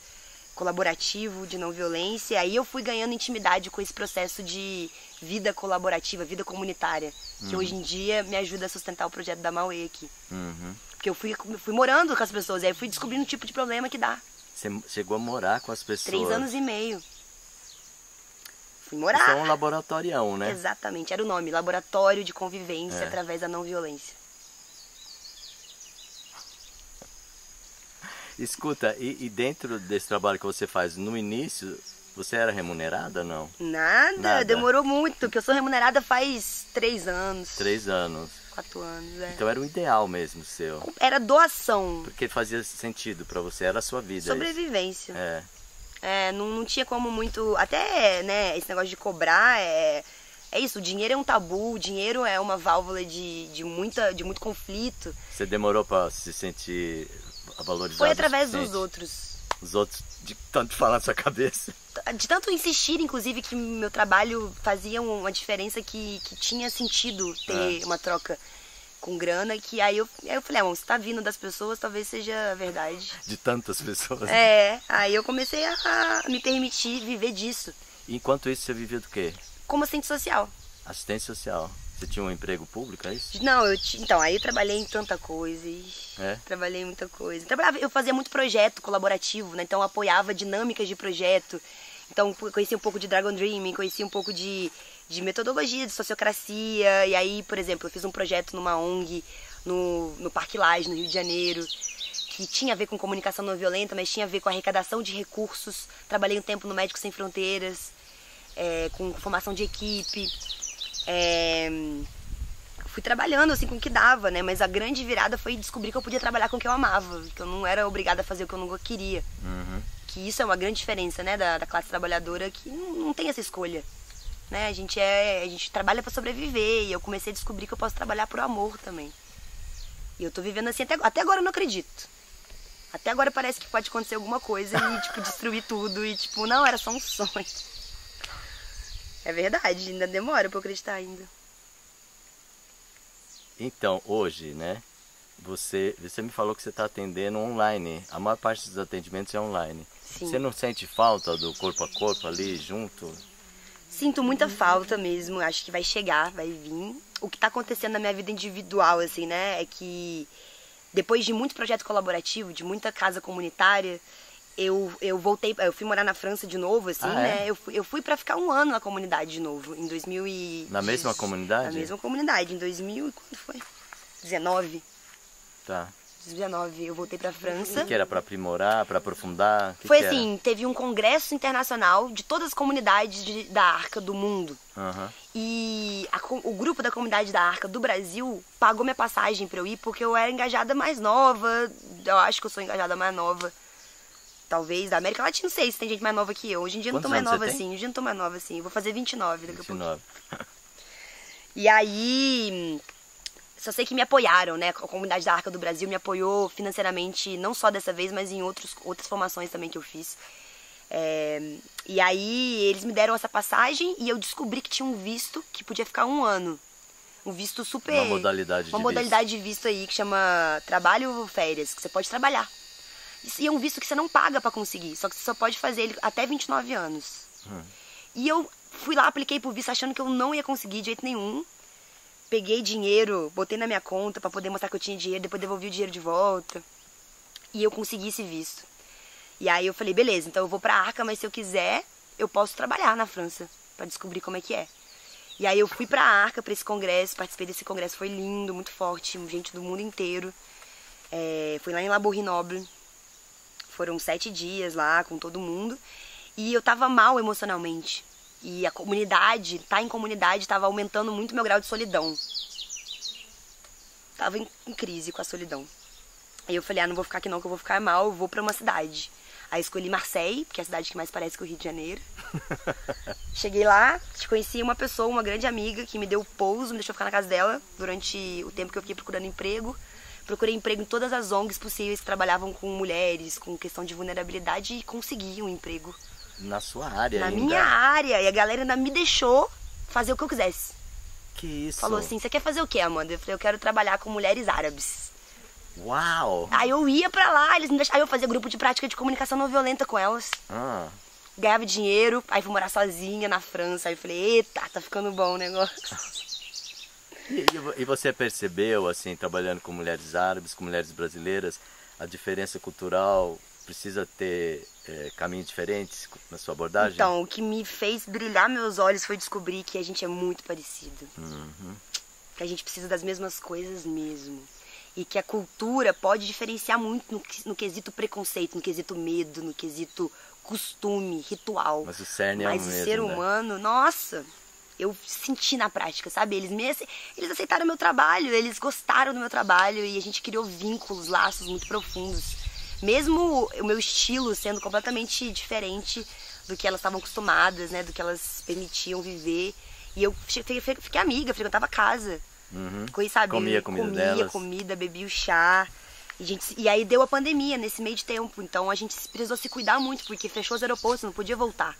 colaborativo de não violência. Aí eu fui ganhando intimidade com esse processo de vida colaborativa, vida comunitária, que hoje em dia me ajuda a sustentar o projeto da Mauê aqui. Uhum. Porque eu fui, fui morando com as pessoas, aí eu fui descobrindo o tipo de problema que dá. Você chegou a morar com as pessoas. Três anos e meio. Fui Isso morar. é um laboratorião, né? Exatamente, era o nome, Laboratório de Convivência É. através da Não Violência. Escuta, e, e dentro desse trabalho que você faz, no início, você era remunerada não? Nada, Nada. demorou muito, porque eu sou remunerada faz três anos, Três anos. quatro anos, é. Então era o ideal mesmo seu. Era doação, Porque fazia sentido pra você, era a sua vida. sobrevivência. isso. É. É, não, não tinha como muito. Até, né, esse negócio de cobrar é. É isso, o dinheiro é um tabu, o dinheiro é uma válvula de, de, muita, de muito conflito. Você demorou pra se sentir valorizado. Foi o através dos outros. Os outros, de tanto falar na sua cabeça. De tanto insistir, inclusive, que meu trabalho fazia uma diferença que, que tinha sentido ter É. uma troca com grana, que aí eu, aí eu falei, ah, bom, se tá vindo das pessoas, talvez seja verdade. De tantas pessoas. É, aí eu comecei a, a me permitir viver disso. Enquanto isso, você vivia do quê? Como assistente social. Assistência social. Você tinha um emprego público, é isso? Não, eu ti- então, aí eu trabalhei em tanta coisa. É? Trabalhei em muita coisa. Trabalhava, eu fazia muito projeto colaborativo, né? Então eu apoiava dinâmicas de projeto. Então conheci um pouco de Dragon Dreaming, conheci um pouco de, de metodologia, de sociocracia. E aí, por exemplo, eu fiz um projeto numa ONG no, no Parque Lage, no Rio de Janeiro, que tinha a ver com comunicação não violenta, mas tinha a ver com arrecadação de recursos. Trabalhei um tempo no Médicos Sem Fronteiras, é, com formação de equipe. É, fui trabalhando assim com o que dava, né? Mas a grande virada foi descobrir que eu podia trabalhar com o que eu amava, que eu não era obrigada a fazer o que eu não queria. Uhum. Que isso é uma grande diferença, né, da, da classe trabalhadora que não, não tem essa escolha. Né? A gente é, a gente trabalha para sobreviver e eu comecei a descobrir que eu posso trabalhar por amor também. E eu tô vivendo assim até, agora- até agora eu não acredito. Até agora parece que pode acontecer alguma coisa e tipo destruir tudo e tipo, não, era só um sonho. É verdade, ainda demora pra eu acreditar ainda. Então, hoje, né? Você, você me falou que você está atendendo online. A maior parte dos atendimentos é online. Sim. Você não sente falta do corpo a corpo ali junto? Sinto muita falta mesmo, acho que vai chegar, vai vir. O que tá acontecendo na minha vida individual, assim, né, é que depois de muito projeto colaborativo, de muita casa comunitária, eu, eu voltei, eu fui morar na França de novo, assim, Ah, é? né, eu fui, eu fui pra ficar um ano na comunidade de novo, em 2000 e... Na mesma comunidade? Na mesma comunidade, em 2000 e quando foi? 19. Tá. 2019 eu voltei pra França. Que era para aprimorar, para aprofundar? Que Foi que assim, teve um congresso internacional de todas as comunidades de- da Arca do mundo. Aham. E a o grupo da comunidade da Arca do Brasil pagou minha passagem pra eu ir porque eu era engajada mais nova. Eu acho que eu sou engajada mais nova. Talvez da América Latina, não sei se tem gente mais nova que eu. Hoje em dia eu não tô Quantos mais nova assim. Hoje em dia eu não tô mais nova assim. Eu vou fazer 29 daqui a pouco. 29. E aí, só sei que me apoiaram, né? A comunidade da Arca do Brasil me apoiou financeiramente, não só dessa vez, mas em outros, outras formações também que eu fiz. É, e aí, eles me deram essa passagem e eu descobri que tinha um visto que podia ficar um ano. Um visto super. Uma modalidade Uma de modalidade de visto aí que chama trabalho férias, que você pode trabalhar. E é um visto que você não paga pra conseguir, só que você só pode fazer ele até 29 anos. E eu fui lá, apliquei pro visto achando que eu não ia conseguir de jeito nenhum. Peguei dinheiro, botei na minha conta pra poder mostrar que eu tinha dinheiro, depois devolvi o dinheiro de volta. E eu consegui esse visto. E aí eu falei, beleza, então eu vou pra Arca, mas se eu quiser, eu posso trabalhar na França pra descobrir como é que é. E aí eu fui pra Arca pra esse congresso, participei desse congresso, foi lindo, muito forte, gente do mundo inteiro. É, fui lá em La foram sete dias lá com todo mundo. E eu tava mal emocionalmente. E a comunidade, tá em comunidade, tava aumentando muito meu grau de solidão. Tava em, em crise com a solidão. Aí eu falei, ah, não vou ficar aqui não, que eu vou ficar mal, eu vou pra uma cidade. Aí escolhi Marseille, porque é a cidade que mais parece com o Rio de Janeiro. Cheguei lá, conheci uma pessoa, uma grande amiga, que me deu pouso, me deixou ficar na casa dela durante o tempo que eu fiquei procurando emprego. Procurei emprego em todas as ONGs possíveis que trabalhavam com mulheres, com questão de vulnerabilidade e consegui um emprego Na sua área na ainda. minha área. E a galera ainda me deixou fazer o que eu quisesse. Que isso? Falou assim: você quer fazer o quê, Amanda? Eu falei: eu quero trabalhar com mulheres árabes. Uau! Aí eu ia pra lá, eles me deixavam, aí eu fazia grupo de prática de comunicação não violenta com elas. Ah, Ganhava dinheiro, aí fui morar sozinha na França. Aí eu falei: eita, tá ficando bom o negócio. E, e vo- você percebeu, assim, trabalhando com mulheres árabes, com mulheres brasileiras, a diferença cultural precisa ter eh, caminhos diferentes na sua abordagem? Então, o que me fez brilhar meus olhos foi descobrir que a gente é muito parecido. Que a gente precisa das mesmas coisas mesmo. E que a cultura pode diferenciar muito no, no quesito preconceito, no quesito medo, no quesito costume, ritual. Mas o cerne é o Mas o mesmo, ser né? humano, nossa, eu senti na prática, sabe? Eles, me, eles aceitaram o meu trabalho, eles gostaram do meu trabalho e a gente criou vínculos, laços muito profundos. Mesmo o meu estilo sendo completamente diferente do que elas estavam acostumadas, né? Do que elas permitiam viver. E eu fi- fi- fi- fiquei amiga, frequentava a casa. Uhum. Sabe? Comia comida comia delas. comida, bebia o chá. E, gente, e aí deu a pandemia nesse meio de tempo. Então a gente precisou se cuidar muito, porque fechou os aeroportos, não podia voltar.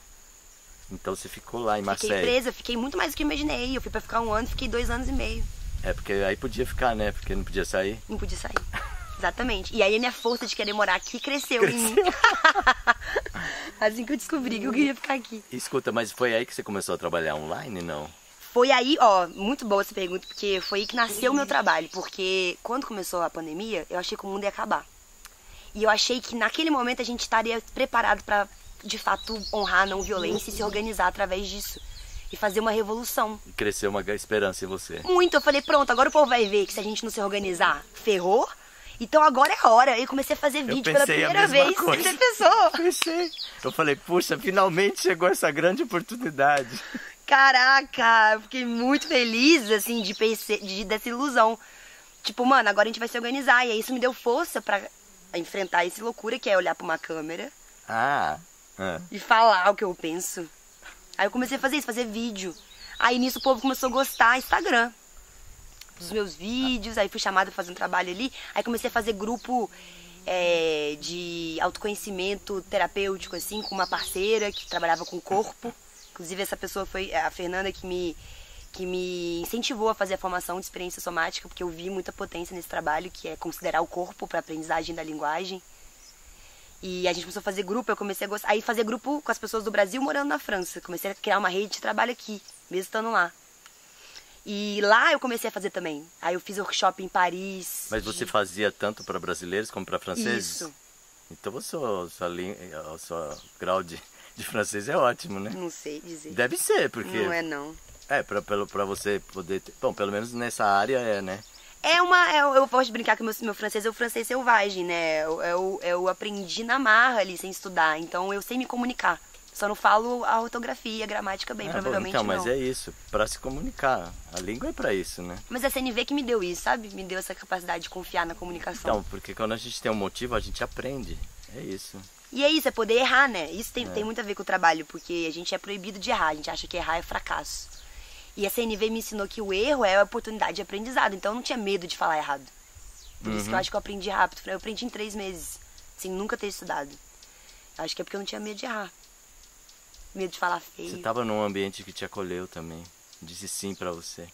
Então você ficou lá em Fiquei Marseille. presa, fiquei muito mais do que eu imaginei. Eu fui pra ficar um ano, fiquei dois anos e meio. É, porque aí podia ficar, né? Porque não podia sair. Não podia sair. Exatamente. E aí a minha força de querer morar aqui cresceu, em mim. assim que eu descobri que eu queria ficar aqui. Escuta, mas foi aí que você começou a trabalhar online, não? Foi aí, ó, muito boa essa pergunta, porque foi aí que nasceu o meu trabalho. Porque quando começou a pandemia, eu achei que o mundo ia acabar. E eu achei que naquele momento a gente estaria preparado pra, de fato, honrar a não violência e se organizar através disso. E fazer uma revolução. E cresceu uma esperança em você. Muito. Eu falei, pronto, agora o povo vai ver que se a gente não se organizar, ferrou. Então agora é a hora. Eu comecei a fazer vídeo pela primeira vez. coisa. Você pensou? Pensei. Eu falei, puxa, finalmente chegou essa grande oportunidade. Caraca, eu fiquei muito feliz, assim, de, perce- de dessa ilusão. Tipo, mano, agora a gente vai se organizar. E aí isso me deu força pra enfrentar essa loucura que é olhar pra uma câmera Ah, ah. e falar o que eu penso. Aí eu comecei a fazer isso, fazer vídeo. Aí nisso o povo começou a gostar, Instagram. Dos meus vídeos, aí fui chamada pra fazer um trabalho ali. Aí comecei a fazer grupo é, de autoconhecimento terapêutico, assim, com uma parceira que trabalhava com o corpo. Inclusive essa pessoa foi a Fernanda que me, que me incentivou a fazer a formação de experiência somática, porque eu vi muita potência nesse trabalho, que é considerar o corpo para aprendizagem da linguagem. E a gente começou a fazer grupo, eu comecei a gostar. Aí fazer grupo com as pessoas do Brasil morando na França. Comecei a criar uma rede de trabalho aqui, mesmo estando lá. E lá eu comecei a fazer também. Aí eu fiz workshop em Paris. Mas você fazia tanto para brasileiros como para franceses? Isso. Então o seu, o seu grau de, de francês é ótimo, né? Não sei dizer. Deve ser, porque... Não é não. É, pra você poder... ter- Bom, pelo menos nessa área é, né? É uma. é- eu posso brincar que meu, meu francês é o francês selvagem, né? Eu, eu, eu aprendi na marra ali, sem estudar. Então eu sei me comunicar. Só não falo a ortografia, a gramática bem, bom, provavelmente então, mas não. é isso, para se comunicar. A língua é para isso, né? Mas a CNV que me deu isso, sabe? Me deu essa capacidade de confiar na comunicação. Então, porque quando a gente tem um motivo, a gente aprende. É isso. E é isso, é poder errar, né? Isso É. tem, tem muito a ver com o trabalho, porque a gente é proibido de errar, a gente acha que errar é fracasso. E a CNV me ensinou que o erro é a oportunidade de aprendizado, então eu não tinha medo de falar errado. Por isso que Uhum. eu acho que eu aprendi rápido. Eu aprendi em três meses, sem nunca ter estudado. Acho que é porque eu não tinha medo de errar. Medo de falar feio. Você estava num ambiente que te acolheu também. Disse sim para você.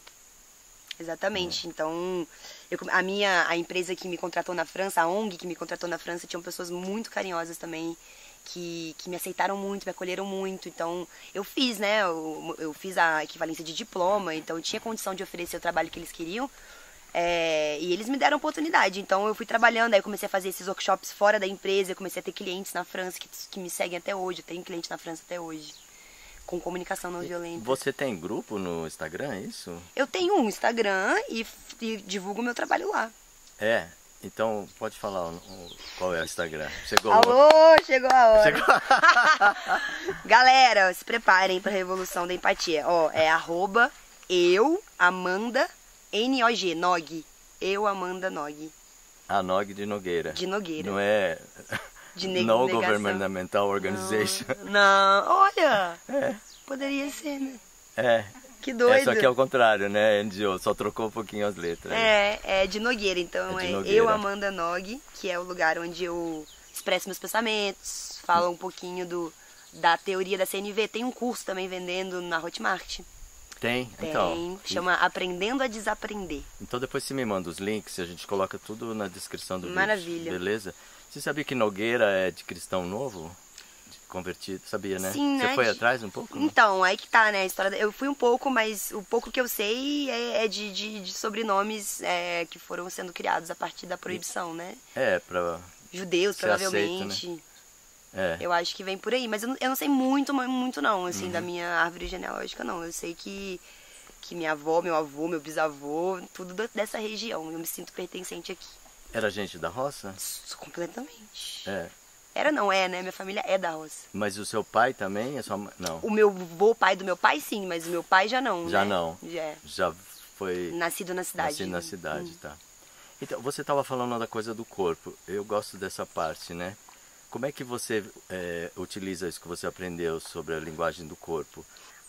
Exatamente. Então, eu- a minha a empresa que me contratou na França, a ONG que me contratou na França, tinham pessoas muito carinhosas também, que, que me aceitaram muito, me acolheram muito. Então, eu fiz, né? Eu, eu fiz a equivalência de diploma, então eu tinha condição de oferecer o trabalho que eles queriam. É, e eles me deram oportunidade. Então, eu fui trabalhando, aí eu comecei a fazer esses workshops fora da empresa, eu comecei a ter clientes na França que, que me seguem até hoje. Eu tenho cliente na França até hoje. Com comunicação não violenta. Você tem grupo no Instagram, é isso? Eu tenho um Instagram e, e divulgo meu trabalho lá. É. Então, pode falar qual é o Instagram. Chegou. Alô, chegou a hora. Chegou. Galera, se preparem pra Revolução da Empatia. Ó, é arroba eu, Amanda, N-O-G, Nog. Eu, Amanda Nog. A Nog de Nogueira. De Nogueira. Não é De ne- No negação. Governmental Organization. Não, não, olha. É. Poderia ser, né? É. Que doido. É, só que é o contrário, né, NGO? Só trocou um pouquinho as letras. É, é de Nogueira, então É é, de eu, Nogueira. Amanda Nog, que é o lugar onde eu expresso meus pensamentos, falo um pouquinho do, da teoria da CNV. Tem um curso também vendendo na Hotmart. Tem? Tem, Então. chama Aprendendo a Desaprender. Então depois você me manda os links, a gente coloca tudo na descrição do vídeo. Maravilha. Beleza? Você sabia que Nogueira é de cristão novo? Convertido, sabia, né? Sim, você né? foi atrás um pouco? não? Então, aí que tá, né? A história. Eu fui um pouco, mas o pouco que eu sei é, é de, de, de sobrenomes é, que foram sendo criados a partir da proibição, né? É, pra. Judeus, aceito, provavelmente. É. Eu acho que vem por aí, mas eu não, eu não sei muito, mu- muito não, assim, Uhum. da minha árvore genealógica, não. Eu sei que, que minha avó, meu avô, meu bisavô, tudo dessa região. Eu me sinto pertencente aqui. Era gente da roça? Completamente. É. Era, não é, né? Minha família é da roça. Mas o seu pai também? A sua? Não. O meu avô, pai do meu pai, sim, mas o meu pai já não. Já né? não. Já. Já foi Nascido na cidade. nascido na cidade, Hum. tá? Então, você estava falando da coisa do corpo. Eu gosto dessa parte, né? Como é que você é, utiliza isso que você aprendeu sobre a linguagem do corpo?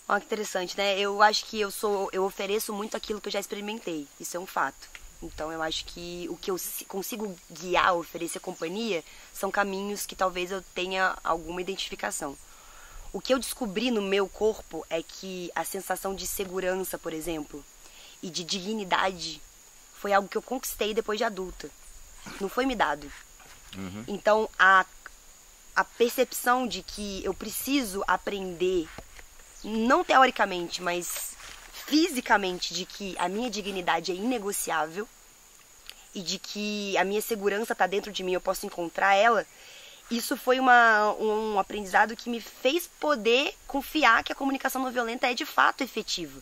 Olha que interessante, né? Eu acho que eu sou, eu ofereço muito aquilo que eu já experimentei. Isso é um fato. Então eu acho que o que eu consigo guiar, oferecer companhia, são caminhos que talvez eu tenha alguma identificação. O que eu descobri no meu corpo é que a sensação de segurança, por exemplo, e de dignidade foi algo que eu conquistei depois de adulta. Não foi me dado. Então a, a percepção de que eu preciso aprender, não teoricamente, mas fisicamente, de que a minha dignidade é inegociável e de que a minha segurança está dentro de mim, eu posso encontrar ela. Isso foi uma, um aprendizado que me fez poder confiar que a comunicação não violenta é de fato efetiva.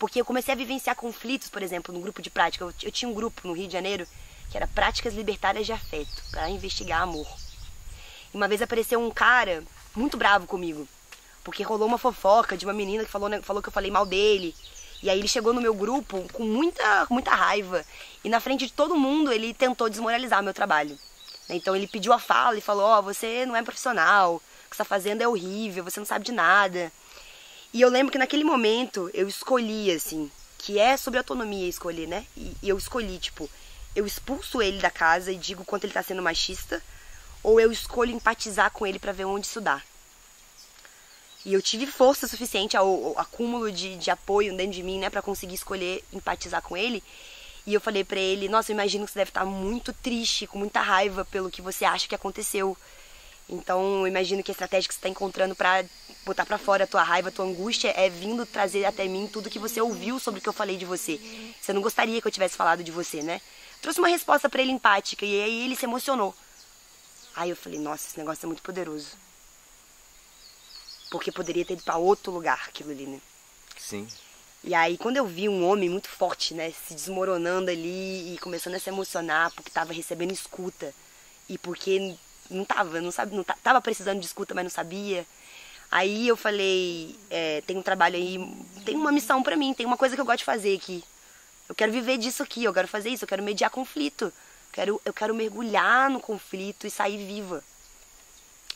Porque eu comecei a vivenciar conflitos, por exemplo, no grupo de prática. Eu, eu tinha um grupo no Rio de Janeiro que era Práticas Libertárias de Afeto, para investigar amor. E uma vez apareceu um cara muito bravo comigo, porque rolou uma fofoca de uma menina que falou, falou que eu falei mal dele. E aí ele chegou no meu grupo com muita, muita raiva. E na frente de todo mundo ele tentou desmoralizar meu trabalho. Então ele pediu a fala e falou, ó, você não é profissional, o que você está fazendo é horrível, você não sabe de nada. E eu lembro que naquele momento eu escolhi, assim, que é sobre autonomia escolher, né? E, eu escolhi, tipo, eu expulso ele da casa e digo quanto ele tá sendo machista, ou eu escolho empatizar com ele para ver onde isso dá. E eu tive força suficiente ao, ao acúmulo de, de apoio dentro de mim, né, para conseguir escolher empatizar com ele. E eu falei pra ele, nossa, eu imagino que você deve estar muito triste, com muita raiva pelo que você acha que aconteceu. Então, eu imagino que a estratégia que você está encontrando para botar para fora a tua raiva, a tua angústia, é vindo trazer até mim tudo que você ouviu sobre o que eu falei de você. Você não gostaria que eu tivesse falado de você, né? Trouxe uma resposta para ele empática e aí ele se emocionou. Aí eu falei, nossa, esse negócio é muito poderoso. Porque poderia ter ido para outro lugar aquilo ali, né? Sim. E aí, quando eu vi um homem muito forte, né, se desmoronando ali e começando a se emocionar porque tava recebendo escuta e porque não tava, não sabe, não tava precisando de escuta, mas não sabia. Aí eu falei, é, tem um trabalho aí, tem uma missão para mim, tem uma coisa que eu gosto de fazer aqui. Eu quero viver disso aqui, eu quero fazer isso, eu quero mediar conflito. Eu quero, eu quero mergulhar no conflito e sair viva.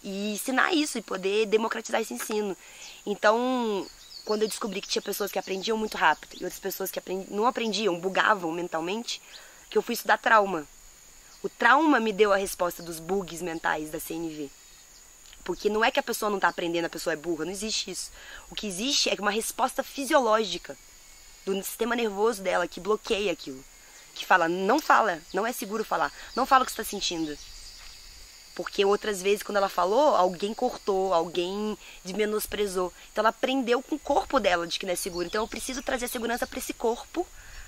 E ensinar isso e poder democratizar esse ensino. Então, quando eu descobri que tinha pessoas que aprendiam muito rápido e outras pessoas que não aprendiam, bugavam mentalmente, que eu fui estudar trauma. O trauma me deu a resposta dos bugs mentais da CNV. Porque não é que a pessoa não está aprendendo, a pessoa é burra, não existe isso. O que existe é uma resposta fisiológica do sistema nervoso dela que bloqueia aquilo. Que fala, não fala, não é seguro falar, não fala o que está sentindo. Porque outras vezes, quando ela falou, alguém cortou, alguém menosprezou. Então ela aprendeu com o corpo dela de que não é seguro. Então eu preciso trazer segurança para esse corpo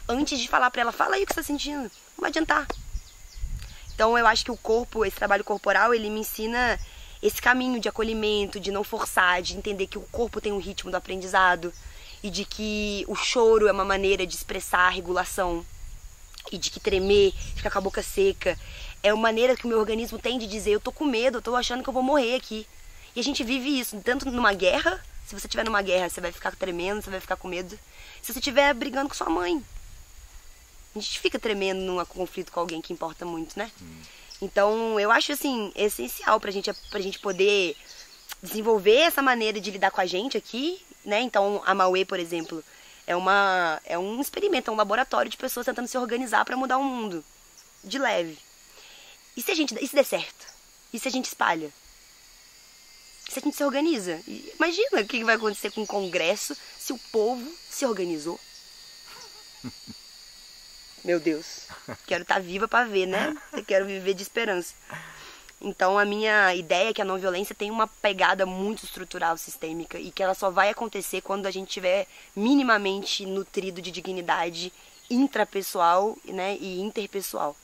antes de falar para ela, fala aí o que você está sentindo. Não vai adiantar. Então eu acho que o corpo, esse trabalho corporal, ele me ensina esse caminho de acolhimento, de não forçar, de entender que o corpo tem um ritmo do aprendizado e de que o choro é uma maneira de expressar a regulação e de que tremer, ficar com a boca seca é uma maneira que o meu organismo tem de dizer eu tô com medo, eu tô achando que eu vou morrer aqui. E a gente vive isso, tanto numa guerra, se você estiver numa guerra, você vai ficar tremendo, você vai ficar com medo. Se você estiver brigando com sua mãe, a gente fica tremendo num conflito com alguém que importa muito, né? Hum. Então, eu acho assim essencial pra gente pra gente poder desenvolver essa maneira de lidar com a gente aqui, né? Então, a Mauê, por exemplo, é uma é um experimento, é um laboratório de pessoas tentando se organizar para mudar o mundo de leve. E se a gente, e se der certo? E se a gente espalha? E se a gente se organiza? E imagina o que vai acontecer com o Congresso se o povo se organizou. Meu Deus, quero estar tá viva para ver, né? Eu quero viver de esperança. Então a minha ideia é que a não violência tem uma pegada muito estrutural, sistêmica e que ela só vai acontecer quando a gente tiver minimamente nutrido de dignidade intrapessoal, né, e interpessoal.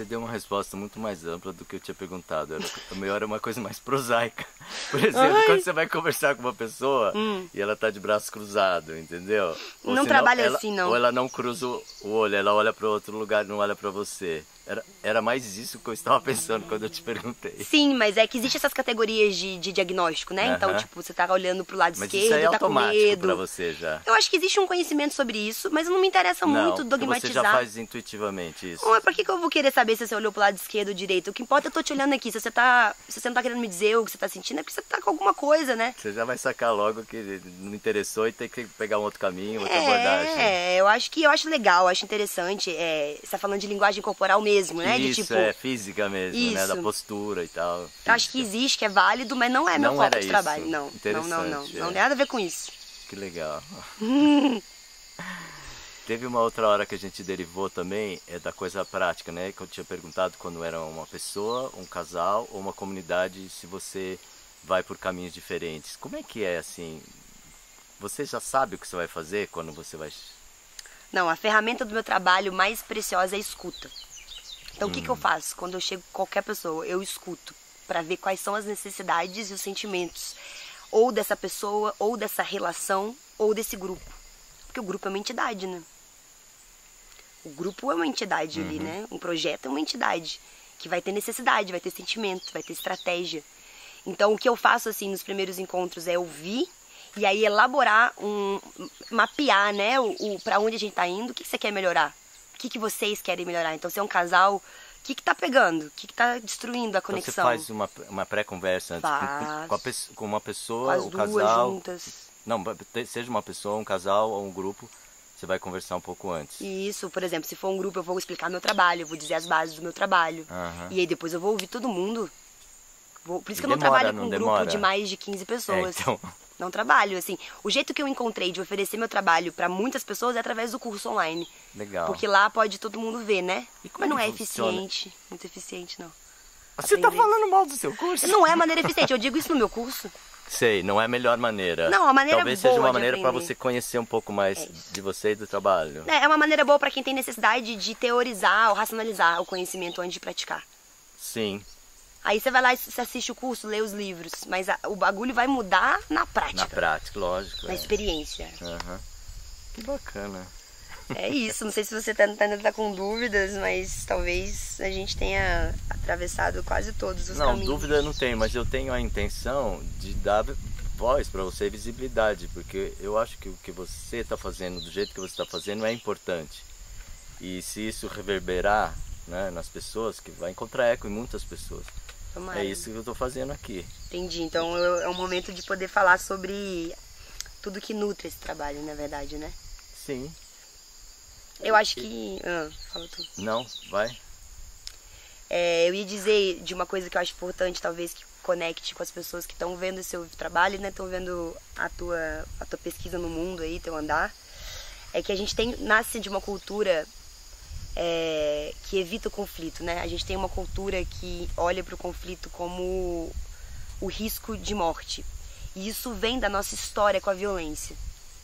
Você deu uma resposta muito mais ampla do que eu tinha perguntado. Era, a melhor era uma coisa mais prosaica. Por exemplo, Ai. quando você vai conversar com uma pessoa hum. e ela tá de braço cruzado, entendeu? Ou não trabalha ela, assim, não. Ou ela não cruza o olho, ela olha para outro lugar, não olha para você. Era, era mais isso que eu estava pensando quando eu te perguntei. Sim, mas é que existem essas categorias de, de diagnóstico, né? Então, tipo, você tá olhando pro lado mas esquerdo, isso é tá com medo. pra você já. Eu acho que existe um conhecimento sobre isso, mas não me interessa não, muito dogmatizar. Você já faz intuitivamente isso. Não, é pra que, que eu vou querer saber se você olhou pro lado esquerdo ou direito? O que importa é eu tô te olhando aqui. Se você tá. Se você não tá querendo me dizer o que você tá sentindo, é porque você tá com alguma coisa, né? Você já vai sacar logo que não interessou e tem que pegar um outro caminho, outra é, abordagem. É, eu acho que eu acho legal, eu acho interessante. É, você tá falando de linguagem corporal mesmo, né? Isso, de tipo, é, física mesmo, Isso. né? Da postura e tal. Física. Acho que existe, que é válido, mas não é meu foco de isso. trabalho. Não, não, não, não. É. Não tem nada a ver com isso. Que legal. Teve uma outra hora que a gente derivou também, é da coisa prática, né? Que eu tinha perguntado quando era uma pessoa, um casal ou uma comunidade, se você vai por caminhos diferentes. Como é que é assim? Você já sabe o que você vai fazer quando você vai. Não, a ferramenta do meu trabalho mais preciosa é a escuta. Então, o que, que eu hum. faço quando eu chego com qualquer pessoa? Eu escuto para ver quais são as necessidades e os sentimentos, ou dessa pessoa, ou dessa relação, ou desse grupo. Porque o grupo é uma entidade, né? O grupo é uma entidade uhum. ali, né? Um projeto é uma entidade que vai ter necessidade, vai ter sentimento, vai ter estratégia. Então, o que eu faço assim nos primeiros encontros é ouvir e aí elaborar um mapear, né, o, o para onde a gente está indo, o que, que você quer melhorar? Que, que vocês querem melhorar. Então, se é um casal, o que está pegando? O que está destruindo a conexão? Então, você faz uma, uma pré-conversa antes com, com, a, com, uma pessoa, com o casal. Juntas. Não, seja uma pessoa, um casal ou um grupo, você vai conversar um pouco antes. Isso, por exemplo, se for um grupo, eu vou explicar meu trabalho, eu vou dizer as bases do meu trabalho. Uhum. E aí depois eu vou ouvir todo mundo. Vou... Por isso que eu não trabalho com um grupo de mais de 15 pessoas. É, então... Não trabalho, assim. O jeito que eu encontrei de oferecer meu trabalho para muitas pessoas é através do curso online. Legal. Porque lá pode todo mundo ver, né? Mas não é funciona? eficiente. Muito eficiente, não. Você tá Aprender. tá falando mal do seu curso? Não é maneira eficiente, eu digo isso no meu curso. Sei, não é a melhor maneira. Não, a maneira Talvez boa seja uma maneira para você conhecer um pouco mais é de você e do trabalho. É, é uma maneira boa para quem tem necessidade de teorizar ou racionalizar o conhecimento antes de praticar. Sim. Aí você vai lá e você assiste o curso, lê os livros, mas a, o bagulho vai mudar na prática. Na prática, lógico. Na é. experiência. Uhum. Que bacana. É isso, não sei se você tá, tá, ainda tá com dúvidas, mas talvez a gente tenha atravessado quase todos os não, caminhos. Não, dúvida não tenho, mas eu tenho a intenção de dar voz para você, visibilidade, porque eu acho que o que você está fazendo, do jeito que você está fazendo, é importante. E se isso reverberar né, nas pessoas, que vai encontrar eco em muitas pessoas. Tomara. É isso que eu estou fazendo aqui. Entendi. Então é um momento de poder falar sobre tudo que nutre esse trabalho, na verdade, né? Sim. Eu acho que. Ah, fala tu. Não, vai. É, eu ia dizer de uma coisa que eu acho importante, talvez, que conecte com as pessoas que estão vendo o seu trabalho, né? Estão vendo a tua, a tua pesquisa no mundo aí, teu andar. É que a gente tem, nasce de uma cultura é, que evita o conflito, né? A gente tem uma cultura que olha para o conflito como o risco de morte. E isso vem da nossa história com a violência,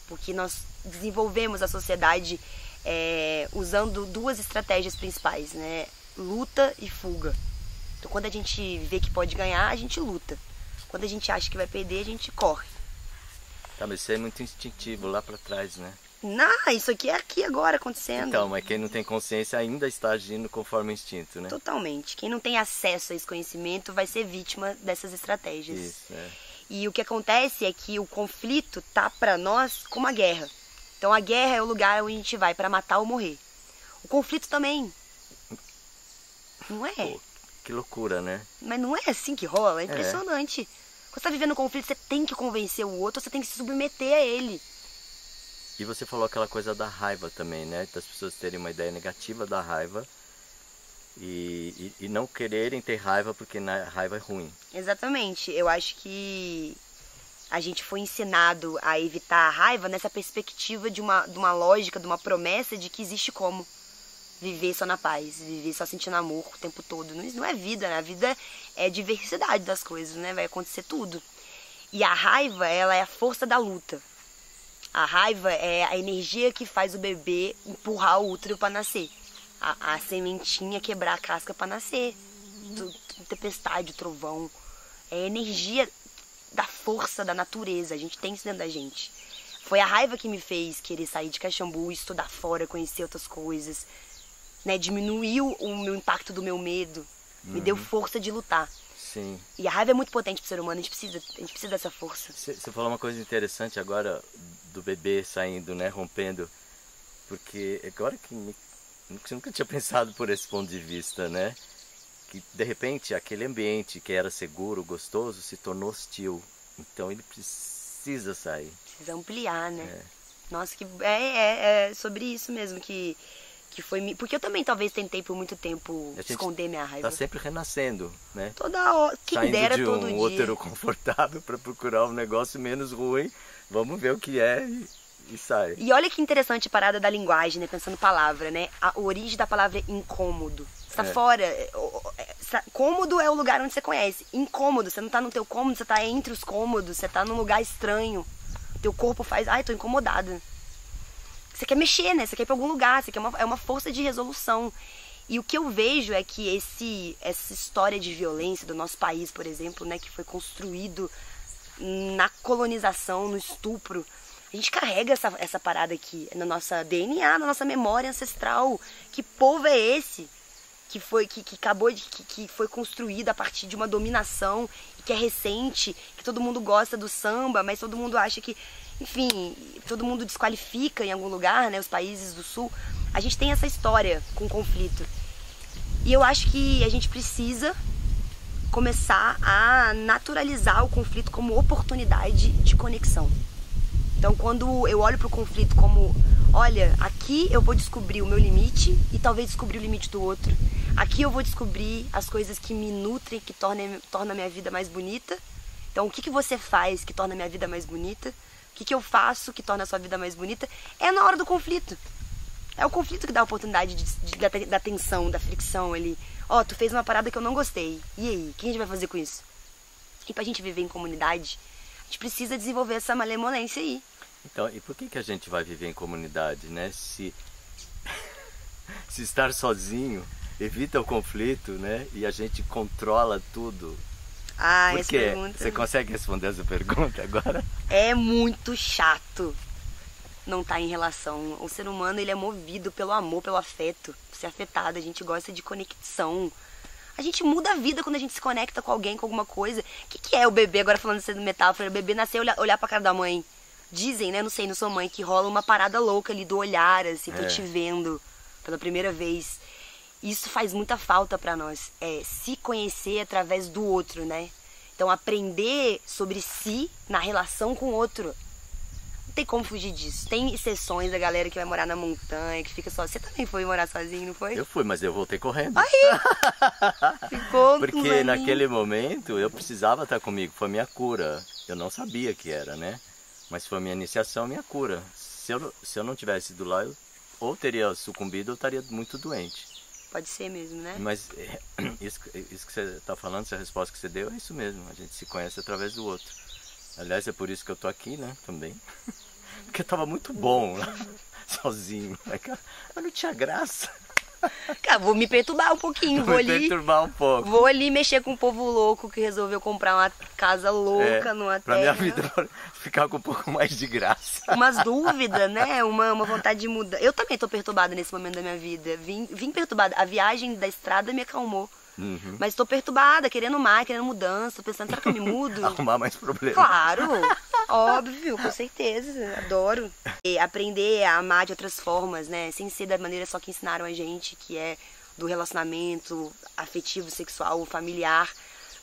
porque nós desenvolvemos a sociedade é, usando duas estratégias principais, né? Luta e fuga. Então, quando a gente vê que pode ganhar, a gente luta. Quando a gente acha que vai perder, a gente corre. Tá, mas isso é muito instintivo lá para trás, né? Não, isso aqui é aqui agora acontecendo. Então, mas quem não tem consciência ainda está agindo conforme o instinto, né? Totalmente. Quem não tem acesso a esse conhecimento vai ser vítima dessas estratégias. Isso, é. E o que acontece é que o conflito tá para nós como a guerra. Então a guerra é o lugar onde a gente vai para matar ou morrer. O conflito também. Não é? Pô, que loucura, né? Mas não é assim que rola, é, é. impressionante. É. Quando você tá vivendo um conflito, você tem que convencer o outro, você tem que se submeter a ele. E você falou aquela coisa da raiva também, né? Das pessoas terem uma ideia negativa da raiva e, e, e não quererem ter raiva porque na, raiva é ruim. Exatamente. Eu acho que a gente foi ensinado a evitar a raiva nessa perspectiva de uma, de uma lógica, de uma promessa de que existe como viver só na paz, viver só sentindo amor o tempo todo. Isso não é vida, né? A vida é diversidade das coisas, né? Vai acontecer tudo. E a raiva, ela é a força da luta. A raiva é a energia que faz o bebê empurrar o útero para nascer. A, a, sementinha quebrar a casca para nascer. Tempestade, trovão. É a energia da força da natureza. A gente tem isso dentro da gente. Foi a raiva que me fez querer sair de Caxambu, estudar fora, conhecer outras coisas. Né? Diminuiu o meu impacto do meu medo. Me deu uhum. força de lutar. Sim. E a raiva é muito potente pro ser humano, a gente precisa, a gente precisa dessa força. Você falou uma coisa interessante agora do bebê saindo, né, rompendo, porque agora que me, nunca tinha pensado por esse ponto de vista, né? Que de repente aquele ambiente que era seguro, gostoso, se tornou hostil. Então ele precisa sair. Precisa ampliar, né? É. Nossa, que é, é, é sobre isso mesmo que que foi porque eu também talvez tentei por muito tempo esconder minha raiva. Tá sempre renascendo, né? Toda hora, quem Saindo dera de todo um útero confortável para procurar um negócio menos ruim. Vamos ver o que é e, e, sai. E olha que interessante a parada da linguagem, né? Pensando palavra, né? A origem da palavra é incômodo. Você tá é. fora. É, é, cômodo é o lugar onde você conhece. Incômodo, você não tá no teu cômodo, você tá entre os cômodos, você tá num lugar estranho. Teu corpo faz, ai, tô incomodada. Você quer mexer, né? Você quer ir pra algum lugar, você quer uma, é uma força de resolução. E o que eu vejo é que esse, essa história de violência do nosso país, por exemplo, né, que foi construído na colonização, no estupro, a gente carrega essa, essa parada aqui na nossa DNA, na nossa memória ancestral. Que povo é esse? Que foi que, que acabou de que, que foi construído a partir de uma dominação que é recente, que todo mundo gosta do samba, mas todo mundo acha que enfim, todo mundo desqualifica em algum lugar, né, os países do sul. A gente tem essa história com conflito. E eu acho que a gente precisa começar a naturalizar o conflito como oportunidade de conexão. Então, quando eu olho para o conflito como, olha, aqui eu vou descobrir o meu limite e talvez descobrir o limite do outro. Aqui eu vou descobrir as coisas que me nutrem, que tornam, tornam a minha vida mais bonita. Então, o que, que você faz que torna a minha vida mais bonita? Que, que eu faço que torna a sua vida mais bonita, é na hora do conflito. É o conflito que dá a oportunidade de, de, da, da tensão, da fricção ali. Ó, oh, tu fez uma parada que eu não gostei. E aí? O que a gente vai fazer com isso? E pra gente viver em comunidade, a gente precisa desenvolver essa malemolência aí. Então, e por que, que a gente vai viver em comunidade, né? Se, se estar sozinho evita o conflito, né? E a gente controla tudo ah, Por essa quê? Você consegue responder essa pergunta agora? É muito chato. não tá em relação. O ser humano, ele é movido pelo amor, pelo afeto. Ser afetado, a gente gosta de conexão. A gente muda a vida quando a gente se conecta com alguém, com alguma coisa. O que, que é o bebê, agora falando sendo metáfora, o bebê nascer e olhar, olhar pra cara da mãe? Dizem, né? Não sei, não sou mãe, que rola uma parada louca ali do olhar, assim, tô É. te vendo pela primeira vez. Isso faz muita falta pra nós. É se conhecer através do outro, né? Então aprender sobre si na relação com o outro. Não tem como fugir disso. Tem exceções da galera que vai morar na montanha, que fica só. Você também foi morar sozinho, não foi? Eu fui, mas eu voltei correndo. Ficou com os Porque naquele momento eu precisava estar comigo, foi minha cura. Eu não sabia que era, né? Mas foi minha iniciação, minha cura. Se eu, se eu não tivesse ido lá, eu ou teria sucumbido ou estaria muito doente. Pode ser mesmo, né? Mas é, isso, isso que você está falando, essa resposta que você deu, é isso mesmo. A gente se conhece através do outro. Aliás, é por isso que eu tô aqui, né? Também. Porque tava muito bom lá, sozinho. Cara, mas não tinha graça. Cara, vou me perturbar um pouquinho, vou Me ali. perturbar um pouco. Vou ali mexer com o povo louco que resolveu comprar uma casa louca É, numa pra terra. minha vida ficar com um pouco mais de graça. Umas dúvidas, né? Uma, uma vontade de mudar. Eu também tô perturbada nesse momento da minha vida. Vim, vim perturbada. A viagem da estrada me acalmou. Uhum. Mas tô perturbada, querendo mais, querendo mudança. Pensando, será que eu me mudo? Arrumar mais problemas. Claro, óbvio, com certeza, adoro. E aprender a amar de outras formas, né? Sem ser da maneira só que ensinaram a gente, que é do relacionamento afetivo, sexual, familiar.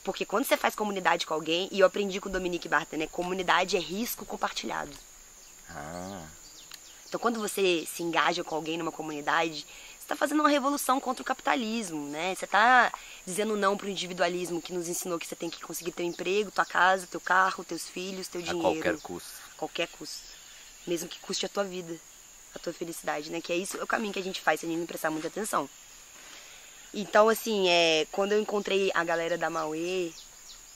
Porque quando você faz comunidade com alguém, e eu aprendi com o Dominique Barton, né? Comunidade é risco compartilhado. Ah, Então, quando você se engaja com alguém numa comunidade, está fazendo uma revolução contra o capitalismo, né? Você está dizendo não para o individualismo que nos ensinou que você tem que conseguir teu emprego, tua casa, teu carro, teus filhos, teu a dinheiro. qualquer custo. Qualquer custo. Mesmo que custe a tua vida, a tua felicidade, né? Que é isso é o caminho que a gente faz se a gente não prestar muita atenção. Então, assim, é, quando eu encontrei a galera da Mauê,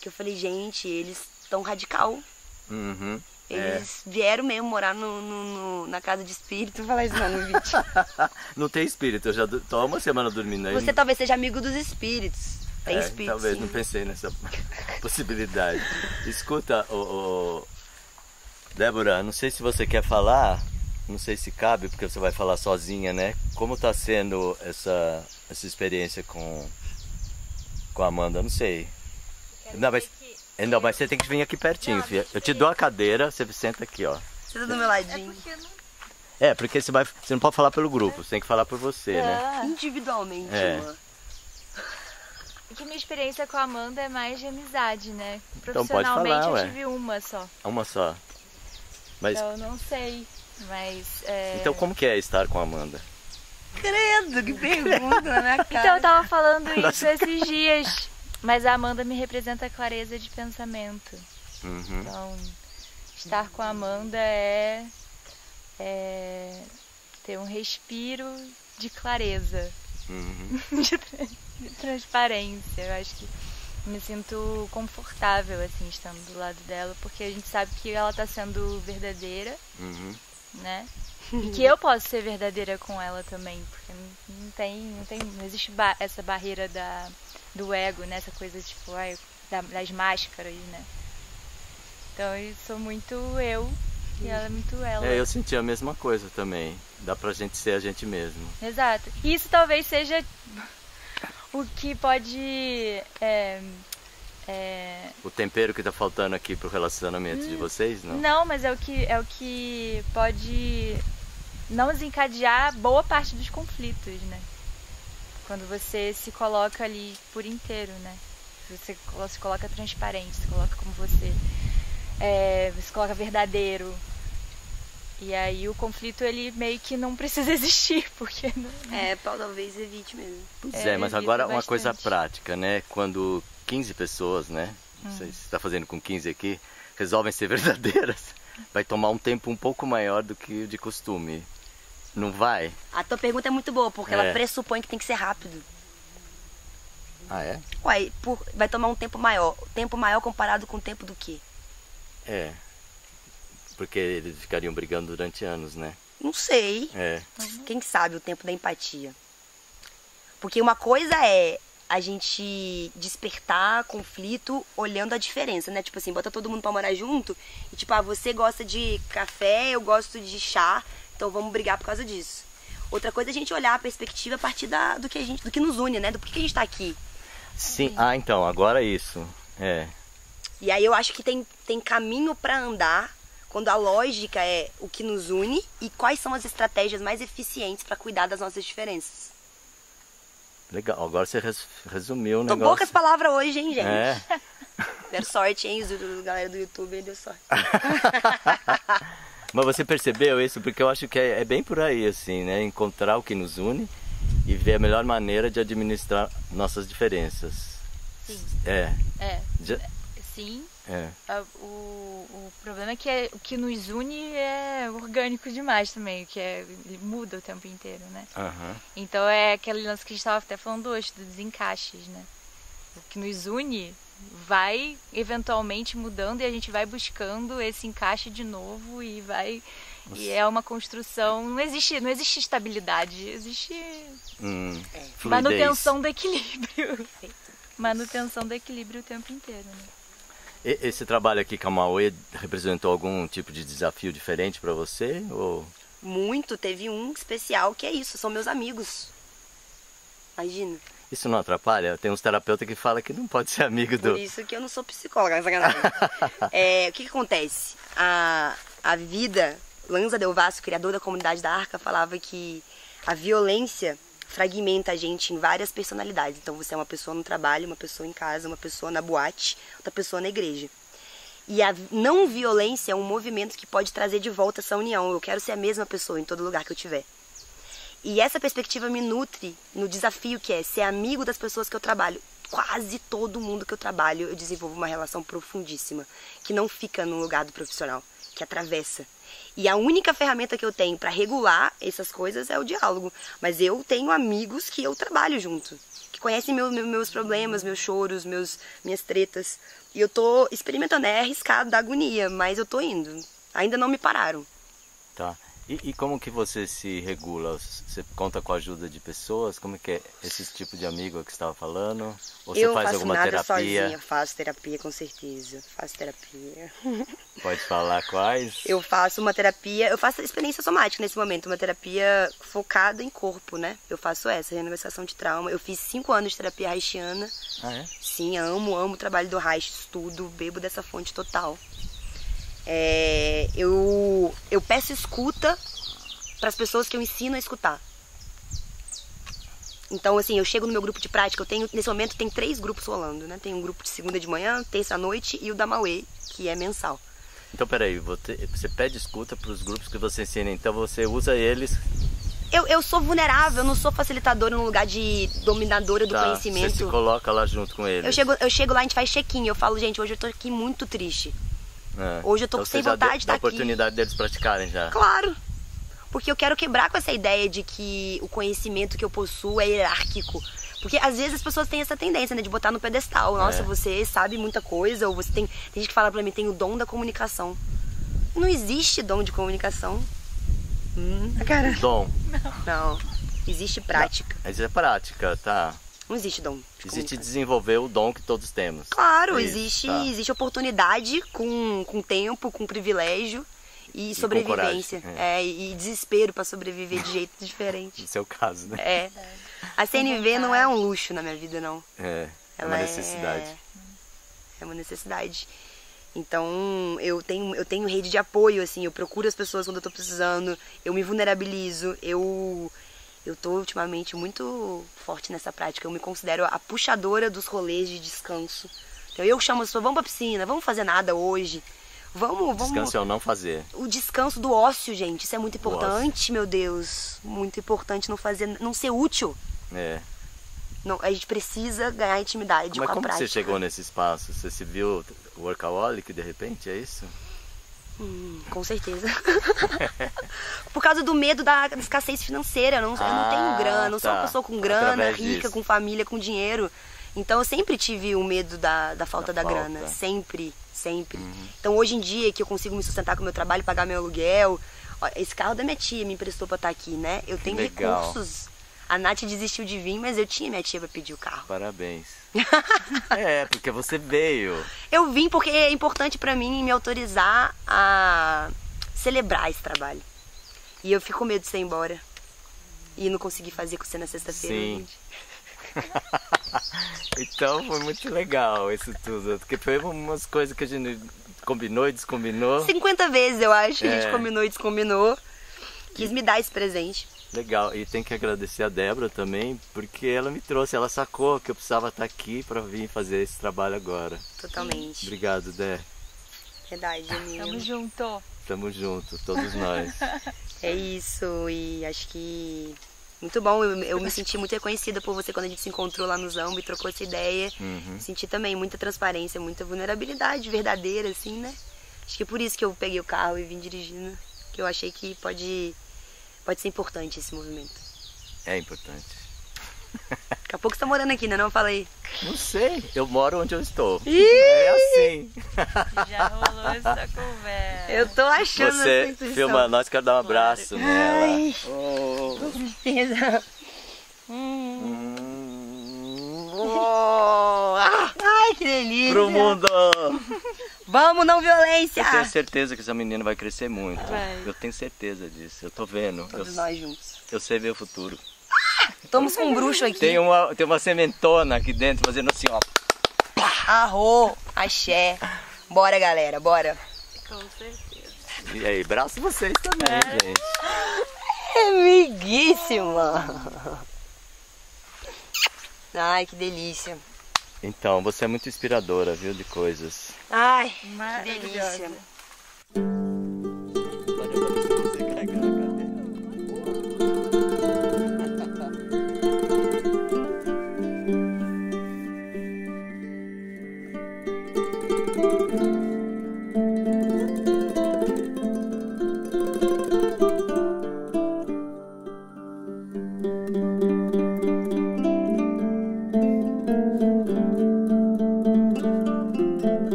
que eu falei, gente, eles estão radical. Uhum. É. Eles vieram mesmo morar no, no- no- na casa de espírito. Falar isso não no vídeo. Não tem espírito, eu já tô há uma semana dormindo aí. Você talvez seja amigo dos espíritos. Tem É, espírito. Talvez, sim. não pensei nessa possibilidade. Escuta, o, o- Débora, não sei se você quer falar, não sei se cabe, porque você vai falar sozinha, né? Como tá sendo essa, essa experiência com, com a Amanda? Não sei. Não, mas, é, não, mas você tem que vir aqui pertinho, filha. Eu te dou a cadeira, você senta aqui, ó. Você tá do meu ladinho. É, porque você, vai, você não pode falar pelo grupo, você tem que falar por você, né? Ah, Individualmente, É. mano. que minha experiência com a Amanda é mais de amizade, né? Então pode falar, Profissionalmente eu ué. tive uma só. Uma só. Mas, Então eu não sei. Mas. é, então como que é estar com a Amanda? Credo, que pergunta na minha cara. Então eu tava falando isso esses dias. Mas a Amanda me representa a clareza de pensamento. Uhum. Então, estar com a Amanda é, é ter um respiro de clareza, Uhum. de, tra- de transparência. Eu acho que me sinto confortável assim estando do lado dela, porque a gente sabe que ela tá sendo verdadeira, Uhum. né? E que eu posso ser verdadeira com ela também, porque não, não tem, não tem, não existe ba- essa barreira da do ego, né? Essa coisa tipo, ai, da- das máscaras, né? Então eu sou muito eu e ela é muito ela. É, eu senti a mesma coisa também. Dá pra gente ser a gente mesmo. Exato. E isso talvez seja o que pode é, é, O tempero que tá faltando aqui pro relacionamento de vocês, não? Não, mas é o que é o que pode não desencadear boa parte dos conflitos, né? Quando você se coloca ali por inteiro, né? Você se coloca transparente, se coloca como você é, você se coloca verdadeiro. E aí o conflito ele meio que não precisa existir, porque não, É, pau talvez evite mesmo. Pois É, é, mas agora uma coisa bastante. prática, né? Quando 15 pessoas, né? Hum. Você tá fazendo com 15 aqui, resolvem ser verdadeiras, vai tomar um tempo um pouco maior do que o de costume. Não vai? A tua pergunta é muito boa, porque É. ela pressupõe que tem que ser rápido. Ah, é? Uai, por- vai tomar um tempo maior. Tempo maior comparado com o tempo do quê? É. Porque eles ficariam brigando durante anos, né? Não sei. É. Quem sabe o tempo da empatia. Porque uma coisa é a gente despertar conflito olhando a diferença, né? Tipo assim, bota todo mundo pra morar junto e tipo, ah, você gosta de café, eu gosto de chá, então vamos brigar por causa disso. Outra coisa é a gente olhar a perspectiva a partir da, do que a gente, do que nos une, né? Do porquê que a gente tá aqui. Sim, ah, então, agora é isso. É. E aí eu acho que tem, tem caminho para andar quando a lógica é o que nos une e quais são as estratégias mais eficientes para cuidar das nossas diferenças. Legal, agora você res, resumiu o Tô negócio. poucas palavras hoje, hein, gente? É. Deram sorte, hein? Os, galera do YouTube deu sorte. Mas você percebeu isso? Porque eu acho que é, é bem por aí, assim, né? Encontrar o que nos une e ver a melhor maneira de administrar nossas diferenças. Sim. É. É. Já- Sim. é. A- O, o problema é que é- o que nos une é orgânico demais também, que é, muda o tempo inteiro, né? Aham. Então é aquele lance que a gente estava até falando hoje, dos encaixes, né? O que nos une vai eventualmente mudando e a gente vai buscando esse encaixe de novo e vai. E é uma construção. Não existe, não existe estabilidade, existe Hum, É. manutenção do equilíbrio. manutenção do equilíbrio o tempo inteiro, né? E- Esse trabalho aqui com a Mauê representou algum tipo de desafio diferente para você? Ou... Muito, teve um especial que é isso, são meus amigos. Imagina. Isso não atrapalha? Tem uns terapeutas que falam que não pode ser amigo Por do. isso que eu não sou psicóloga, é, o que, que acontece? A, a vida, Lanza Del Vasso, criador da comunidade da Arca, falava que a violência fragmenta a gente em várias personalidades. Então você é uma pessoa no trabalho, uma pessoa em casa, uma pessoa na boate, outra pessoa na igreja. E a não violência é um movimento que pode trazer de volta essa união. Eu quero ser a mesma pessoa em todo lugar que eu tiver. E essa perspectiva me nutre no desafio que é ser amigo das pessoas que eu trabalho. Quase todo mundo que eu trabalho eu desenvolvo uma relação profundíssima, que não fica no lugar do profissional, que atravessa. E a única ferramenta que eu tenho para regular essas coisas é o diálogo. Mas eu tenho amigos que eu trabalho junto, que conhecem meu, meu- meus problemas, meus choros, meus, minhas tretas. E eu tô experimentando, é arriscado, da agonia, mas eu tô indo. Ainda não me pararam. Tá. E, e como que você se regula? Você conta com a ajuda de pessoas? Como que é esse tipo de amigo que você estava falando? Ou você eu faz faço alguma nada terapia? sozinha, faço terapia com certeza. Faço terapia. Pode falar quais? Eu faço uma terapia, eu faço experiência somática nesse momento, uma terapia focada em corpo, né? Eu faço essa, renegociação de trauma. Eu fiz cinco anos de terapia haitiana. Ah, é? Sim, amo, amo o trabalho do Reich, estudo, bebo dessa fonte total. É, eu, eu peço escuta para as pessoas que eu ensino a escutar. Então, assim, eu chego no meu grupo de prática, eu tenho, nesse momento tem três grupos rolando, né? Tem um grupo de segunda de manhã, terça à noite e o da Mauê, que é mensal. Então, peraí, você, você pede escuta para os grupos que você ensina, então você usa eles Eu, eu sou vulnerável, eu não sou facilitadora no lugar de dominadora do tá? Você conhecimento. se coloca lá junto com eles. Eu chego, eu chego lá, a gente faz check-in, eu falo, gente, hoje eu tô aqui muito triste. É. hoje eu tô então, sem vontade de estar aqui. oportunidade deles praticarem já. Claro! Porque eu quero quebrar com essa ideia de que o conhecimento que eu possuo é hierárquico. Porque às vezes as pessoas têm essa tendência, né, de botar no pedestal. Nossa, É. você sabe muita coisa, ou você tem. Tem gente que fala pra mim, tem o dom da comunicação. Não existe dom de comunicação. Hum, cara. Dom. Não. Existe prática. Mas é prática, tá? Não existe dom. de Existe desenvolver o dom que todos temos. Claro, Isso, existe, tá. existe oportunidade com, com tempo, com privilégio e, sobrevivência. coragem, é. e desespero pra sobreviver de jeito diferente. No seu caso, né? É. A CNV não é um luxo na minha vida, não. É, é Ela uma necessidade. É, é uma necessidade. Então, eu tenho, eu tenho rede de apoio, assim, eu procuro as pessoas quando eu tô precisando, eu me vulnerabilizo, eu eu tô ultimamente muito forte nessa prática, eu me considero a puxadora dos rolês de descanso. Então eu chamo as pessoas, vamos pra piscina, vamos fazer nada hoje. Vamos, vamos. Descanso é o não fazer. O descanso do ócio, gente, isso é muito importante, meu Deus. Muito importante não fazer, não ser útil. É. Não, a gente precisa ganhar intimidade Mas com a como que prática. você chegou nesse espaço? Você se viu workaholic de repente, é isso? Hum, com certeza. Por causa do medo da, da escassez financeira. Eu não, eu não tenho Ah, grana, não sou uma tá. pessoa com grana, Através rica, disso. com família, com dinheiro. Então eu sempre tive o medo da, da falta Da da, falta. Uhum. grana. Sempre, sempre. Então hoje em dia que eu consigo me sustentar com o meu trabalho, pagar meu aluguel. ó, Esse carro da minha tia me emprestou pra estar aqui, né? Eu tenho Legal. recursos. A Nath desistiu de vir, mas eu tinha minha tia pra pedir o carro. Parabéns. é, porque você veio. Eu vim porque é importante pra mim me autorizar a celebrar esse trabalho. E eu fico com medo de ir embora. E não conseguir fazer com você na sexta-feira. Sim. Então foi muito legal isso tudo. Porque foi umas coisas que a gente combinou e descombinou. 50 vezes eu acho que a gente É. combinou e descombinou. Quis me dar esse presente. Legal. E tem que agradecer a Débora também, porque ela me trouxe, ela sacou que eu precisava estar aqui para vir fazer esse trabalho agora. Totalmente. Obrigado, Dé. Verdade, amiga. Tamo junto. Tamo junto, todos nós. É isso, e acho que muito bom. Eu, eu me senti muito reconhecida por você quando a gente se encontrou lá no Zambo e trocou essa ideia. Uhum. Senti também muita transparência, muita vulnerabilidade verdadeira, assim, né? Acho que é por isso que eu peguei o carro e vim dirigindo. Que eu achei que pode, pode ser importante esse movimento. É importante. Daqui a pouco você tá morando aqui, né? Não falei. Não sei, eu moro onde eu estou. Ih! É assim. Já rolou essa conversa. Eu tô achando Você intuição. filma nós, quero dar um abraço nela. Ai. Oh. Certeza. Hum. Oh. Ah, Ai, que delícia. Pro mundo! Vamos, não violência. Eu tenho certeza que essa menina vai crescer muito. Vai. Eu tenho certeza disso. Eu tô vendo. Eu, Todos nós juntos. eu sei ver o futuro. Estamos com um bruxo aqui. Tem uma, tem uma sementona aqui dentro fazendo assim, ó. Arro, axé. Bora, galera, bora. Com certeza. E aí, braço vocês também, É. gente. Amiguíssima. Ai, que delícia. Então, você é muito inspiradora, viu, de coisas. Ai, que Maravilhosa. delícia.